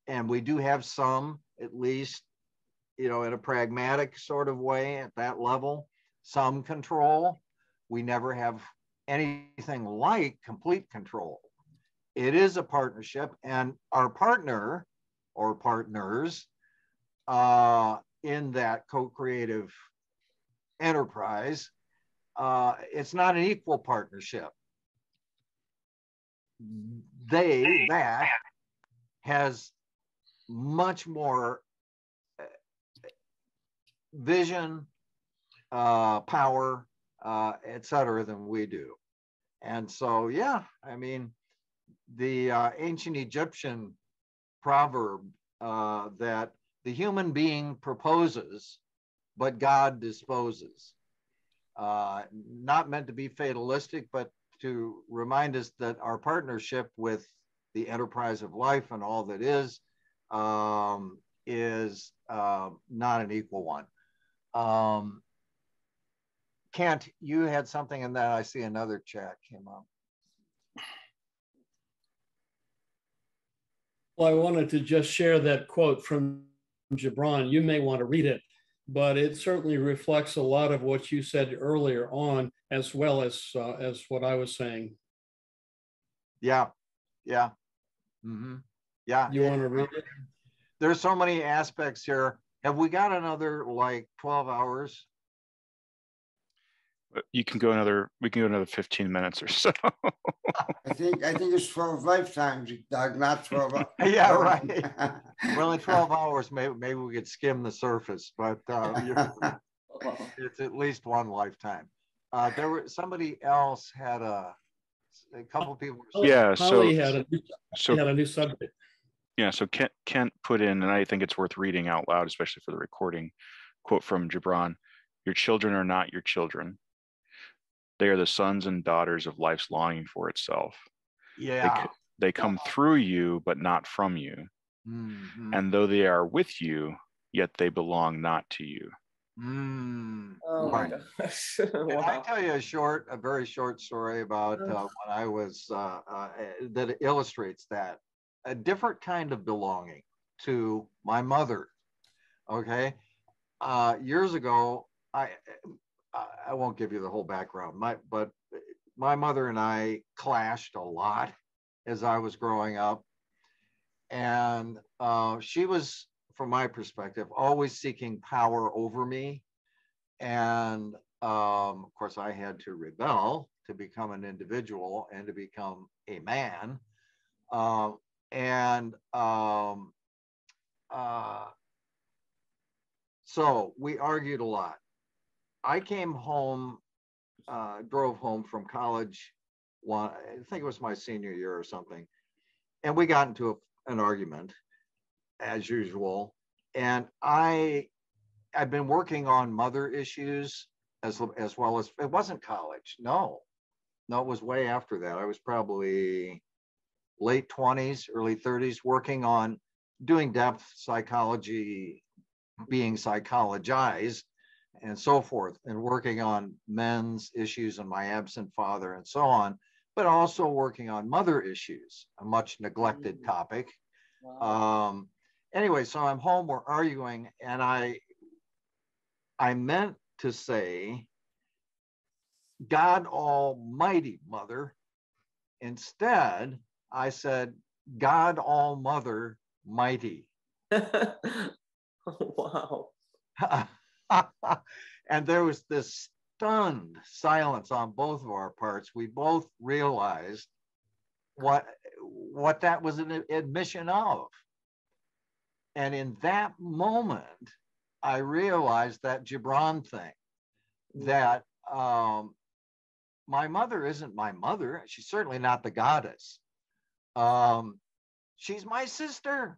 and we do have some, at least, you know, in a pragmatic sort of way at that level, some control. We never have anything like complete control. It is a partnership, and our partner or partners uh, in that co-creative enterprise, uh, it's not an equal partnership. They, that, has much more uh, vision, uh, power, uh, et cetera, than we do. And so, yeah, I mean, the uh, ancient Egyptian proverb uh, that the human being proposes, but God disposes. Uh, not meant to be fatalistic, but to remind us that our partnership with the enterprise of life and all that is um, is uh, not an equal one. Um, Kent, you had something in that. I see another chat came up. Well, I wanted to just share that quote from Gibran. You may want to read it, but it certainly reflects a lot of what you said earlier on, as well as uh, as what I was saying. Yeah, yeah, mm-hmm. Yeah. You want to read it? There's so many aspects here. Have we got another like 12 hours? you can go another we can go another 15 minutes or so i think i think it's 12 lifetimes doug not 12 yeah right well in 12 hours maybe maybe we could skim the surface but uh, it's at least one lifetime uh, there were somebody else had a a couple people yeah so had a new, so had a new subject yeah so kent kent put in and i think it's worth reading out loud especially for the recording quote from gibran your children are not your children they are the sons and daughters of life's longing for itself. Yeah. They, they come through you, but not from you. Mm-hmm. And though they are with you, yet they belong not to you. Mm. Oh right. wow. I tell you a short, a very short story about uh, when I was uh, uh, that illustrates that a different kind of belonging to my mother. Okay, uh, years ago, I I won't give you the whole background, my, but my mother and I clashed a lot as I was growing up. And uh, she was, from my perspective, always seeking power over me. and um, of course, I had to rebel to become an individual and to become a man. Um, and um, uh, so we argued a lot. I came home, uh, drove home from college. One, I think it was my senior year or something, and we got into a, an argument, as usual. And I, I've been working on mother issues as as well as it wasn't college. No, no, it was way after that. I was probably late 20s, early 30s, working on doing depth psychology, being psychologized, and so forth, and working on men's issues and my absent father and so on, but also working on mother issues, a much neglected mm-hmm. topic. Wow. Um, anyway, so I'm home, we're arguing, and I I meant to say, God Almighty Mother. Instead, I said, God All Mother Mighty. wow. and there was this stunned silence on both of our parts. We both realized what what that was an admission of. And in that moment, I realized that Gibran thing that um, my mother isn't my mother. She's certainly not the goddess. Um, she's my sister.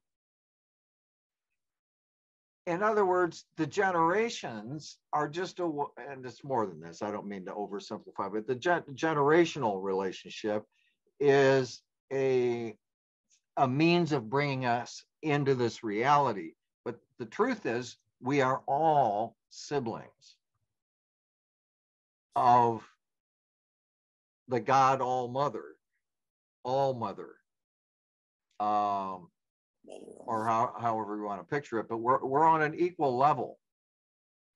In other words, the generations are just a, and it's more than this. I don't mean to oversimplify, but the gen- generational relationship is a a means of bringing us into this reality. But the truth is, we are all siblings of the God All Mother, All Mother, um, or how, however you want to picture it. But we're we're on an equal level.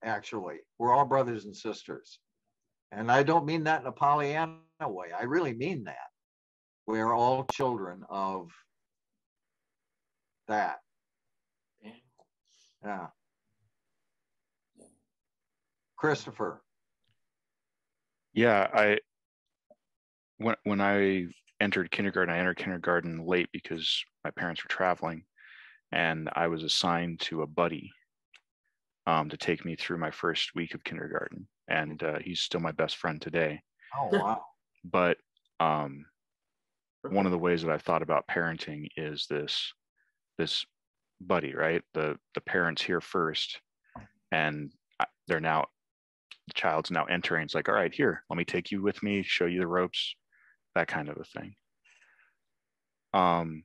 Actually, we're all brothers and sisters, and I don't mean that in a Pollyanna way. I really mean that. We are all children of that. Yeah. Christopher. Yeah, I when when I entered kindergarten, I entered kindergarten late because my parents were traveling, and I was assigned to a buddy um, to take me through my first week of kindergarten, and uh, he's still my best friend today. Oh wow! but um, one of the ways that I've thought about parenting is this this buddy, right? The the parents here first, and they're now the child's now entering. It's like, all right, here, let me take you with me, show you the ropes, that kind of a thing. Um,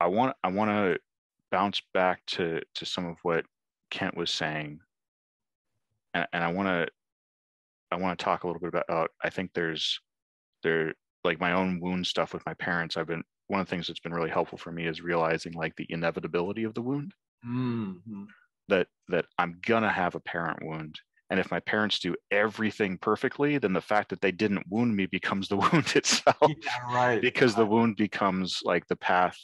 I want I want to bounce back to to some of what Kent was saying, and, and I want to I want to talk a little bit about. I think there's there like my own wound stuff with my parents. I've been one of the things that's been really helpful for me is realizing like the inevitability of the wound. Mm-hmm that that I'm gonna have a parent wound. And if my parents do everything perfectly, then the fact that they didn't wound me becomes the wound itself. Yeah, right. because the wound becomes like the path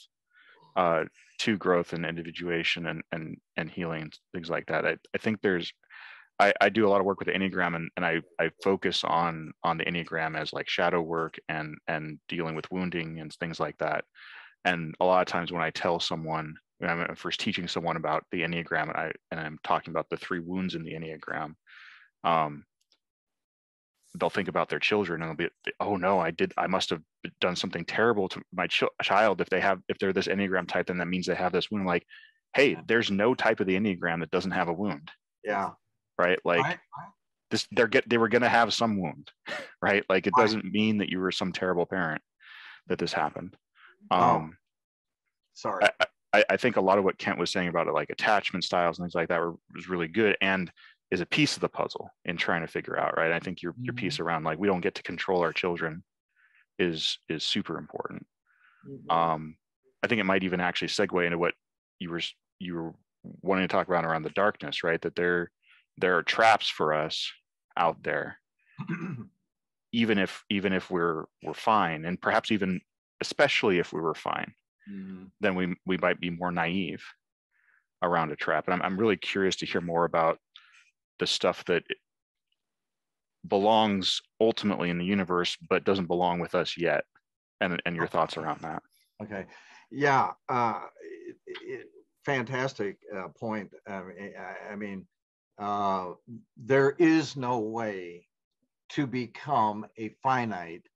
uh, to growth and individuation and and and healing and things like that. I, I think there's I, I do a lot of work with the Enneagram and, and I, I focus on on the Enneagram as like shadow work and and dealing with wounding and things like that. And a lot of times when I tell someone I'm first teaching someone about the Enneagram and I and I'm talking about the three wounds in the Enneagram, um, they'll think about their children and they'll be, oh no, I did, I must have done something terrible to my ch- child. If they have, if they're this Enneagram type, then that means they have this wound. Like, hey, there's no type of the Enneagram that doesn't have a wound. Yeah. Right. Like I, I, this, they're get, they were going to have some wound, right? Like it doesn't mean that you were some terrible parent that this happened. Oh. Um, oh, sorry. I, I, think a lot of what Kent was saying about it, like attachment styles and things like that, were, was really good and is a piece of the puzzle in trying to figure out. Right. I think your your piece mm-hmm. around like we don't get to control our children is is super important. Mm-hmm. Um, I think it might even actually segue into what you were you were wanting to talk about around the darkness, right? That there there are traps for us out there, even if even if we're we're fine, and perhaps even especially if we were fine mm-hmm. then we we might be more naive around a trap. And I'm, I'm really curious to hear more about the stuff that belongs ultimately in the universe, but doesn't belong with us yet. And, and your thoughts around that. Okay. Yeah. Uh, it, it, fantastic uh, point. I mean, I, I mean uh, there is no way to become a finite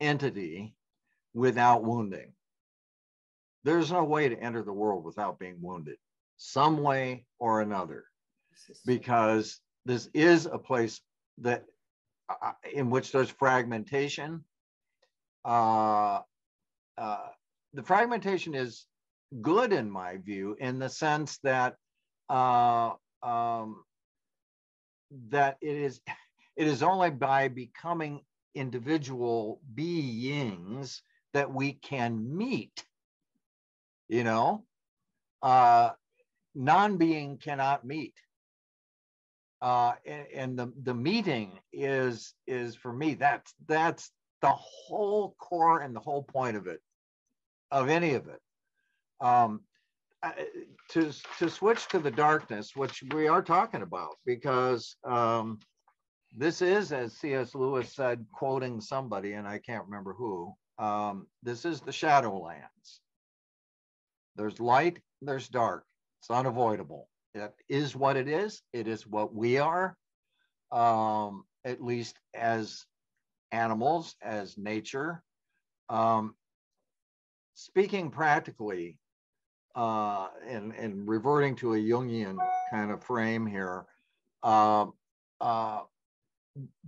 entity without wounding. There's no way to enter the world without being wounded, some way or another, because this is a place that uh, in which there's fragmentation. Uh, uh, the fragmentation is good in my view, in the sense that uh, um, that it is it is only by becoming individual beings that we can meet you know? Uh non-being cannot meet. Uh and, and the the meeting is is for me that's that's the whole core and the whole point of it of any of it. Um to to switch to the darkness which we are talking about because um this is as cs lewis said quoting somebody and i can't remember who um this is the shadowlands there's light, there's dark. It's unavoidable. It is what it is. It is what we are, um, at least as animals, as nature. Um, speaking practically, uh, and, and reverting to a Jungian kind of frame here, uh, uh,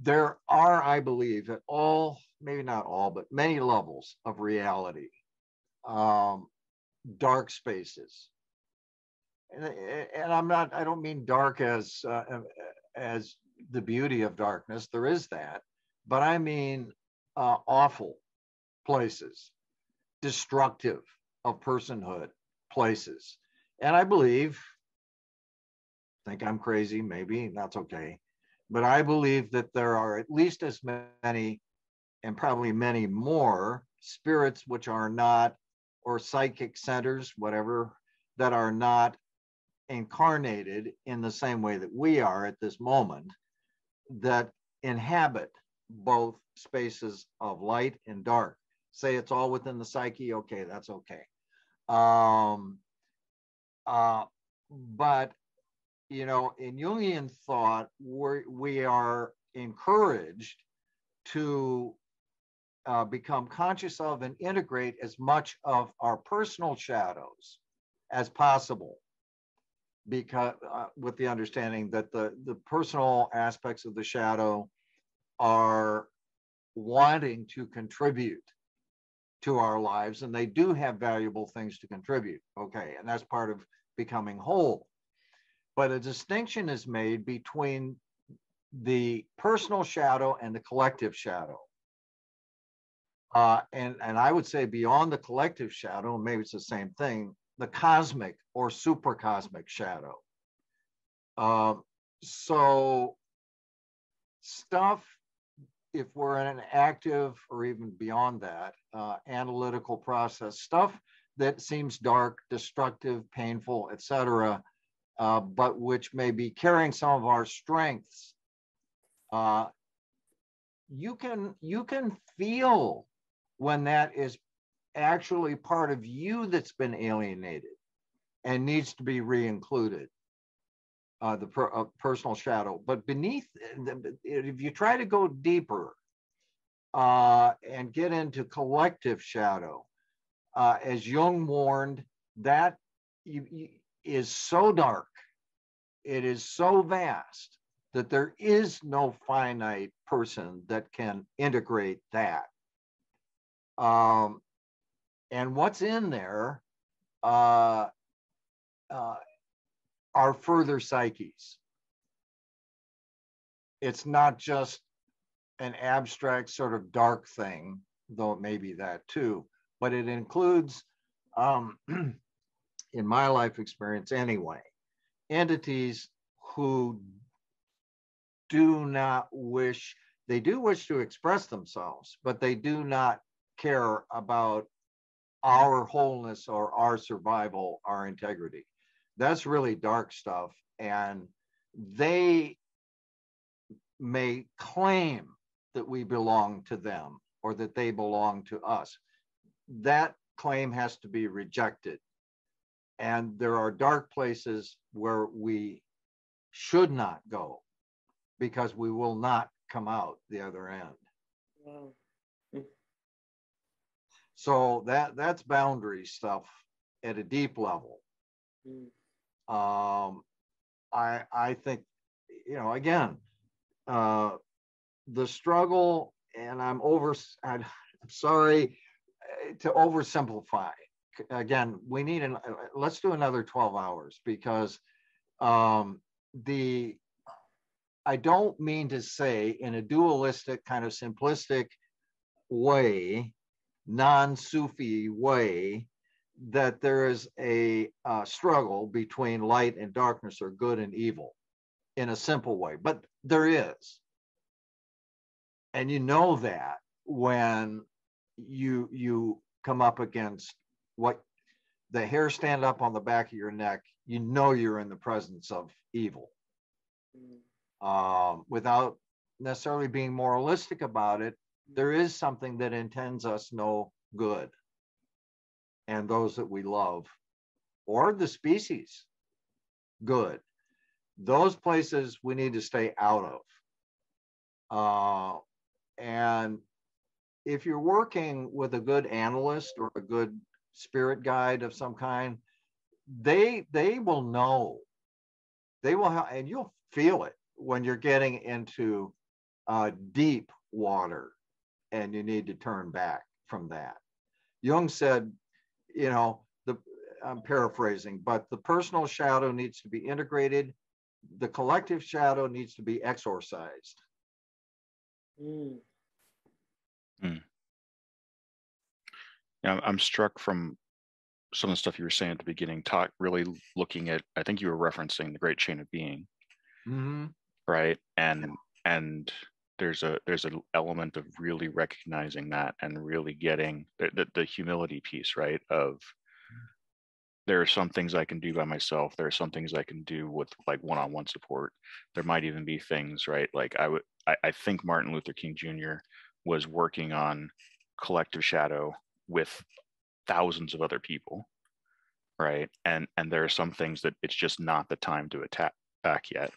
there are, I believe, at all, maybe not all, but many levels of reality. Um, dark spaces. And, and I'm not, I don't mean dark as, uh, as the beauty of darkness, there is that, but I mean uh, awful places, destructive of personhood places. And I believe, think I'm crazy, maybe that's okay, but I believe that there are at least as many and probably many more spirits which are not or psychic centers, whatever, that are not incarnated in the same way that we are at this moment, that inhabit both spaces of light and dark. Say it's all within the psyche, okay, that's okay. Um, uh, but, you know, in Jungian thought, we're, we are encouraged to uh, become conscious of and integrate as much of our personal shadows as possible. Because uh, with the understanding that the the personal aspects of the shadow are wanting to contribute to our lives and they do have valuable things to contribute. Okay and that's part of becoming whole. But a distinction is made between the personal shadow and the collective shadow uh, and, and I would say beyond the collective shadow, maybe it's the same thing, the cosmic or supercosmic shadow. Uh, so stuff, if we're in an active or even beyond that uh, analytical process, stuff that seems dark, destructive, painful, etc., uh, but which may be carrying some of our strengths, uh, you can you can feel when that is actually part of you that's been alienated and needs to be re-included uh, the per, uh, personal shadow. But beneath if you try to go deeper uh, and get into collective shadow uh, as jung warned that you, you, is so dark it is so vast that there is no finite person that can integrate that um, and what's in there uh, uh, are further psyches. It's not just an abstract sort of dark thing, though it may be that too, but it includes, um, in my life experience anyway, entities who do not wish, they do wish to express themselves, but they do not care about our wholeness or our survival, our integrity. That's really dark stuff. And they may claim that we belong to them or that they belong to us. That claim has to be rejected. And there are dark places where we should not go because we will not come out the other end. Wow. So that that's boundary stuff at a deep level. Mm. Um, I I think you know again uh, the struggle, and I'm over. I'm sorry uh, to oversimplify. Again, we need an. Uh, let's do another 12 hours because um, the. I don't mean to say in a dualistic kind of simplistic way non-Sufi way that there is a uh, struggle between light and darkness or good and evil in a simple way, but there is. And you know that when you you come up against what the hair stand up on the back of your neck, you know you're in the presence of evil. Um, without necessarily being moralistic about it, there is something that intends us no good. And those that we love or the species good. Those places we need to stay out of. Uh, and if you're working with a good analyst or a good spirit guide of some kind they they will know. They will have and you'll feel it when you're getting into uh, deep water and you need to turn back from that. Jung said, you know, the I'm paraphrasing, but the personal shadow needs to be integrated. The collective shadow needs to be exorcised. Mm. Mm. Yeah, I'm struck from some of the stuff you were saying at the beginning, talk really looking at, I think you were referencing the great chain of being. Mm-hmm. Right. And, and there's a there's an element of really recognizing that and really getting the, the, the humility piece right of there are some things i can do by myself there are some things i can do with like one-on-one support. There might even be things right like i would I, I think martin luther king jr was working on collective shadow with thousands of other people right and and there are some things that it's just not the time to attack back yet.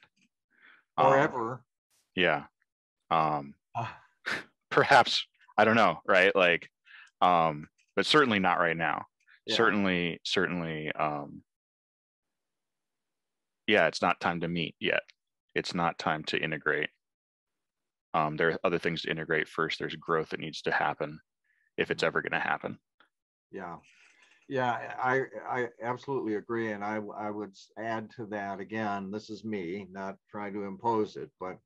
Or um, ever. yeah um uh. perhaps i don't know right? Like um but certainly not right now. Yeah. certainly certainly um yeah it's not time to meet yet. It's not time to integrate. Um there are other things to integrate first. There's growth that needs to happen if it's ever going to happen. Yeah. Yeah i i absolutely agree and i i would add to that again this is me not trying to impose it but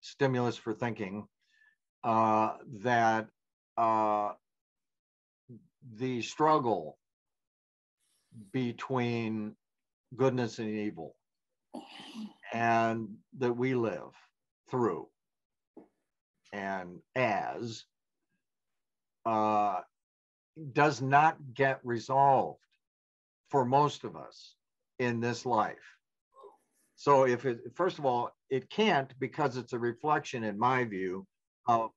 stimulus for thinking uh, that uh, the struggle between goodness and evil and that we live through and as uh, does not get resolved for most of us in this life. So if it, first of all, it can't because it's a reflection, in my view, of,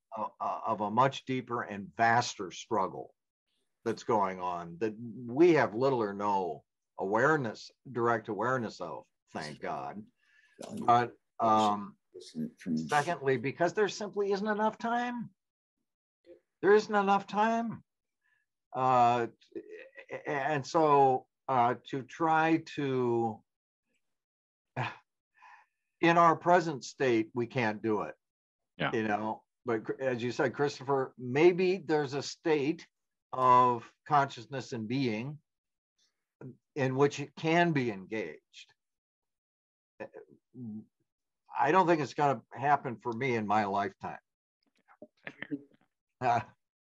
of a much deeper and vaster struggle that's going on that we have little or no awareness, direct awareness of, thank God. But um, secondly, because there simply isn't enough time. There isn't enough time. Uh, and so uh, to try to in our present state, we can't do it. Yeah. You know, but as you said, Christopher, maybe there's a state of consciousness and being in which it can be engaged. I don't think it's going to happen for me in my lifetime. Uh,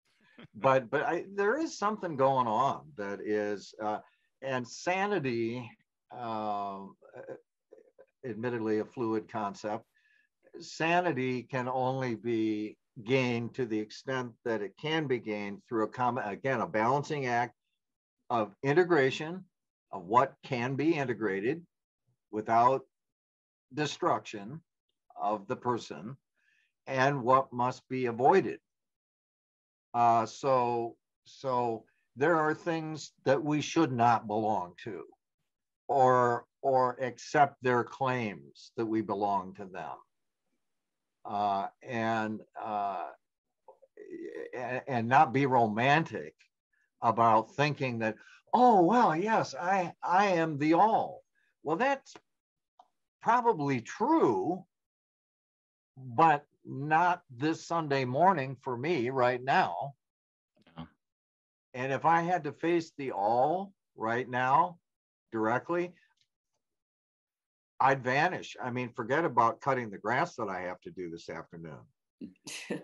but but I, there is something going on that is, uh, and sanity um, admittedly a fluid concept. Sanity can only be gained to the extent that it can be gained through a common, again, a balancing act of integration of what can be integrated without destruction of the person and what must be avoided. Uh, so, so there are things that we should not belong to or or accept their claims that we belong to them. Uh, and uh, and not be romantic about thinking that oh well yes i i am the all. Well that's probably true but not this sunday morning for me right now. And if I had to face the all right now directly, I'd vanish. I mean, forget about cutting the grass that I have to do this afternoon.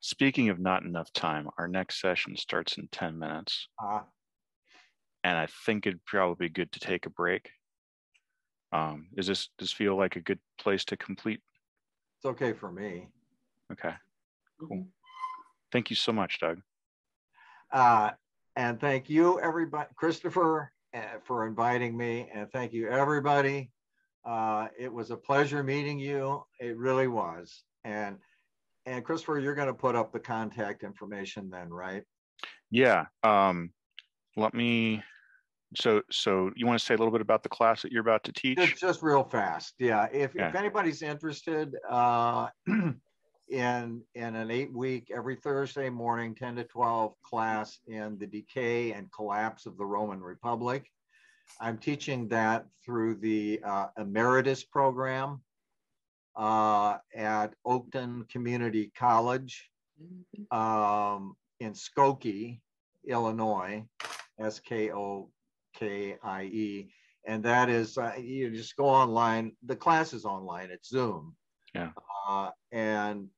Speaking of not enough time, our next session starts in 10 minutes. Uh, and I think it'd probably be good to take a break. Um, is this does feel like a good place to complete? It's okay for me. Okay, cool. Thank you so much, Doug. Uh, and thank you, everybody, Christopher, for inviting me. And thank you, everybody. Uh, it was a pleasure meeting you. It really was. And and Christopher, you're going to put up the contact information then, right? Yeah. Um, let me. So, so you want to say a little bit about the class that you're about to teach? Just, just real fast. Yeah. If, Yeah. if anybody's interested, uh, in in an eight week every Thursday morning, 10 to 12 class in the decay and collapse of the Roman Republic. I'm teaching that through the uh, emeritus program uh, at Oakton Community College um, in Skokie, Illinois, S K O K I E. And that is, uh, you just go online. The class is online, it's Zoom. Yeah. Uh, and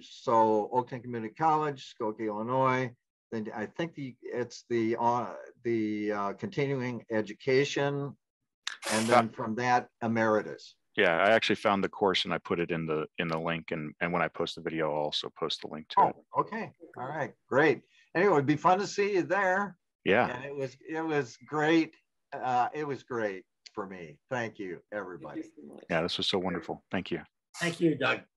so Oakton Community College, Skokie, Illinois. Then I think the it's the uh, the uh, continuing education, and then from that emeritus. Yeah, I actually found the course and I put it in the in the link and and when I post the video, I'll also post the link to it. Oh, okay, all right, great. Anyway, it'd be fun to see you there. Yeah. And it was it was great. Uh, it was great for me. Thank you, everybody. Yeah, this was so wonderful. Thank you. Thank you, Doug.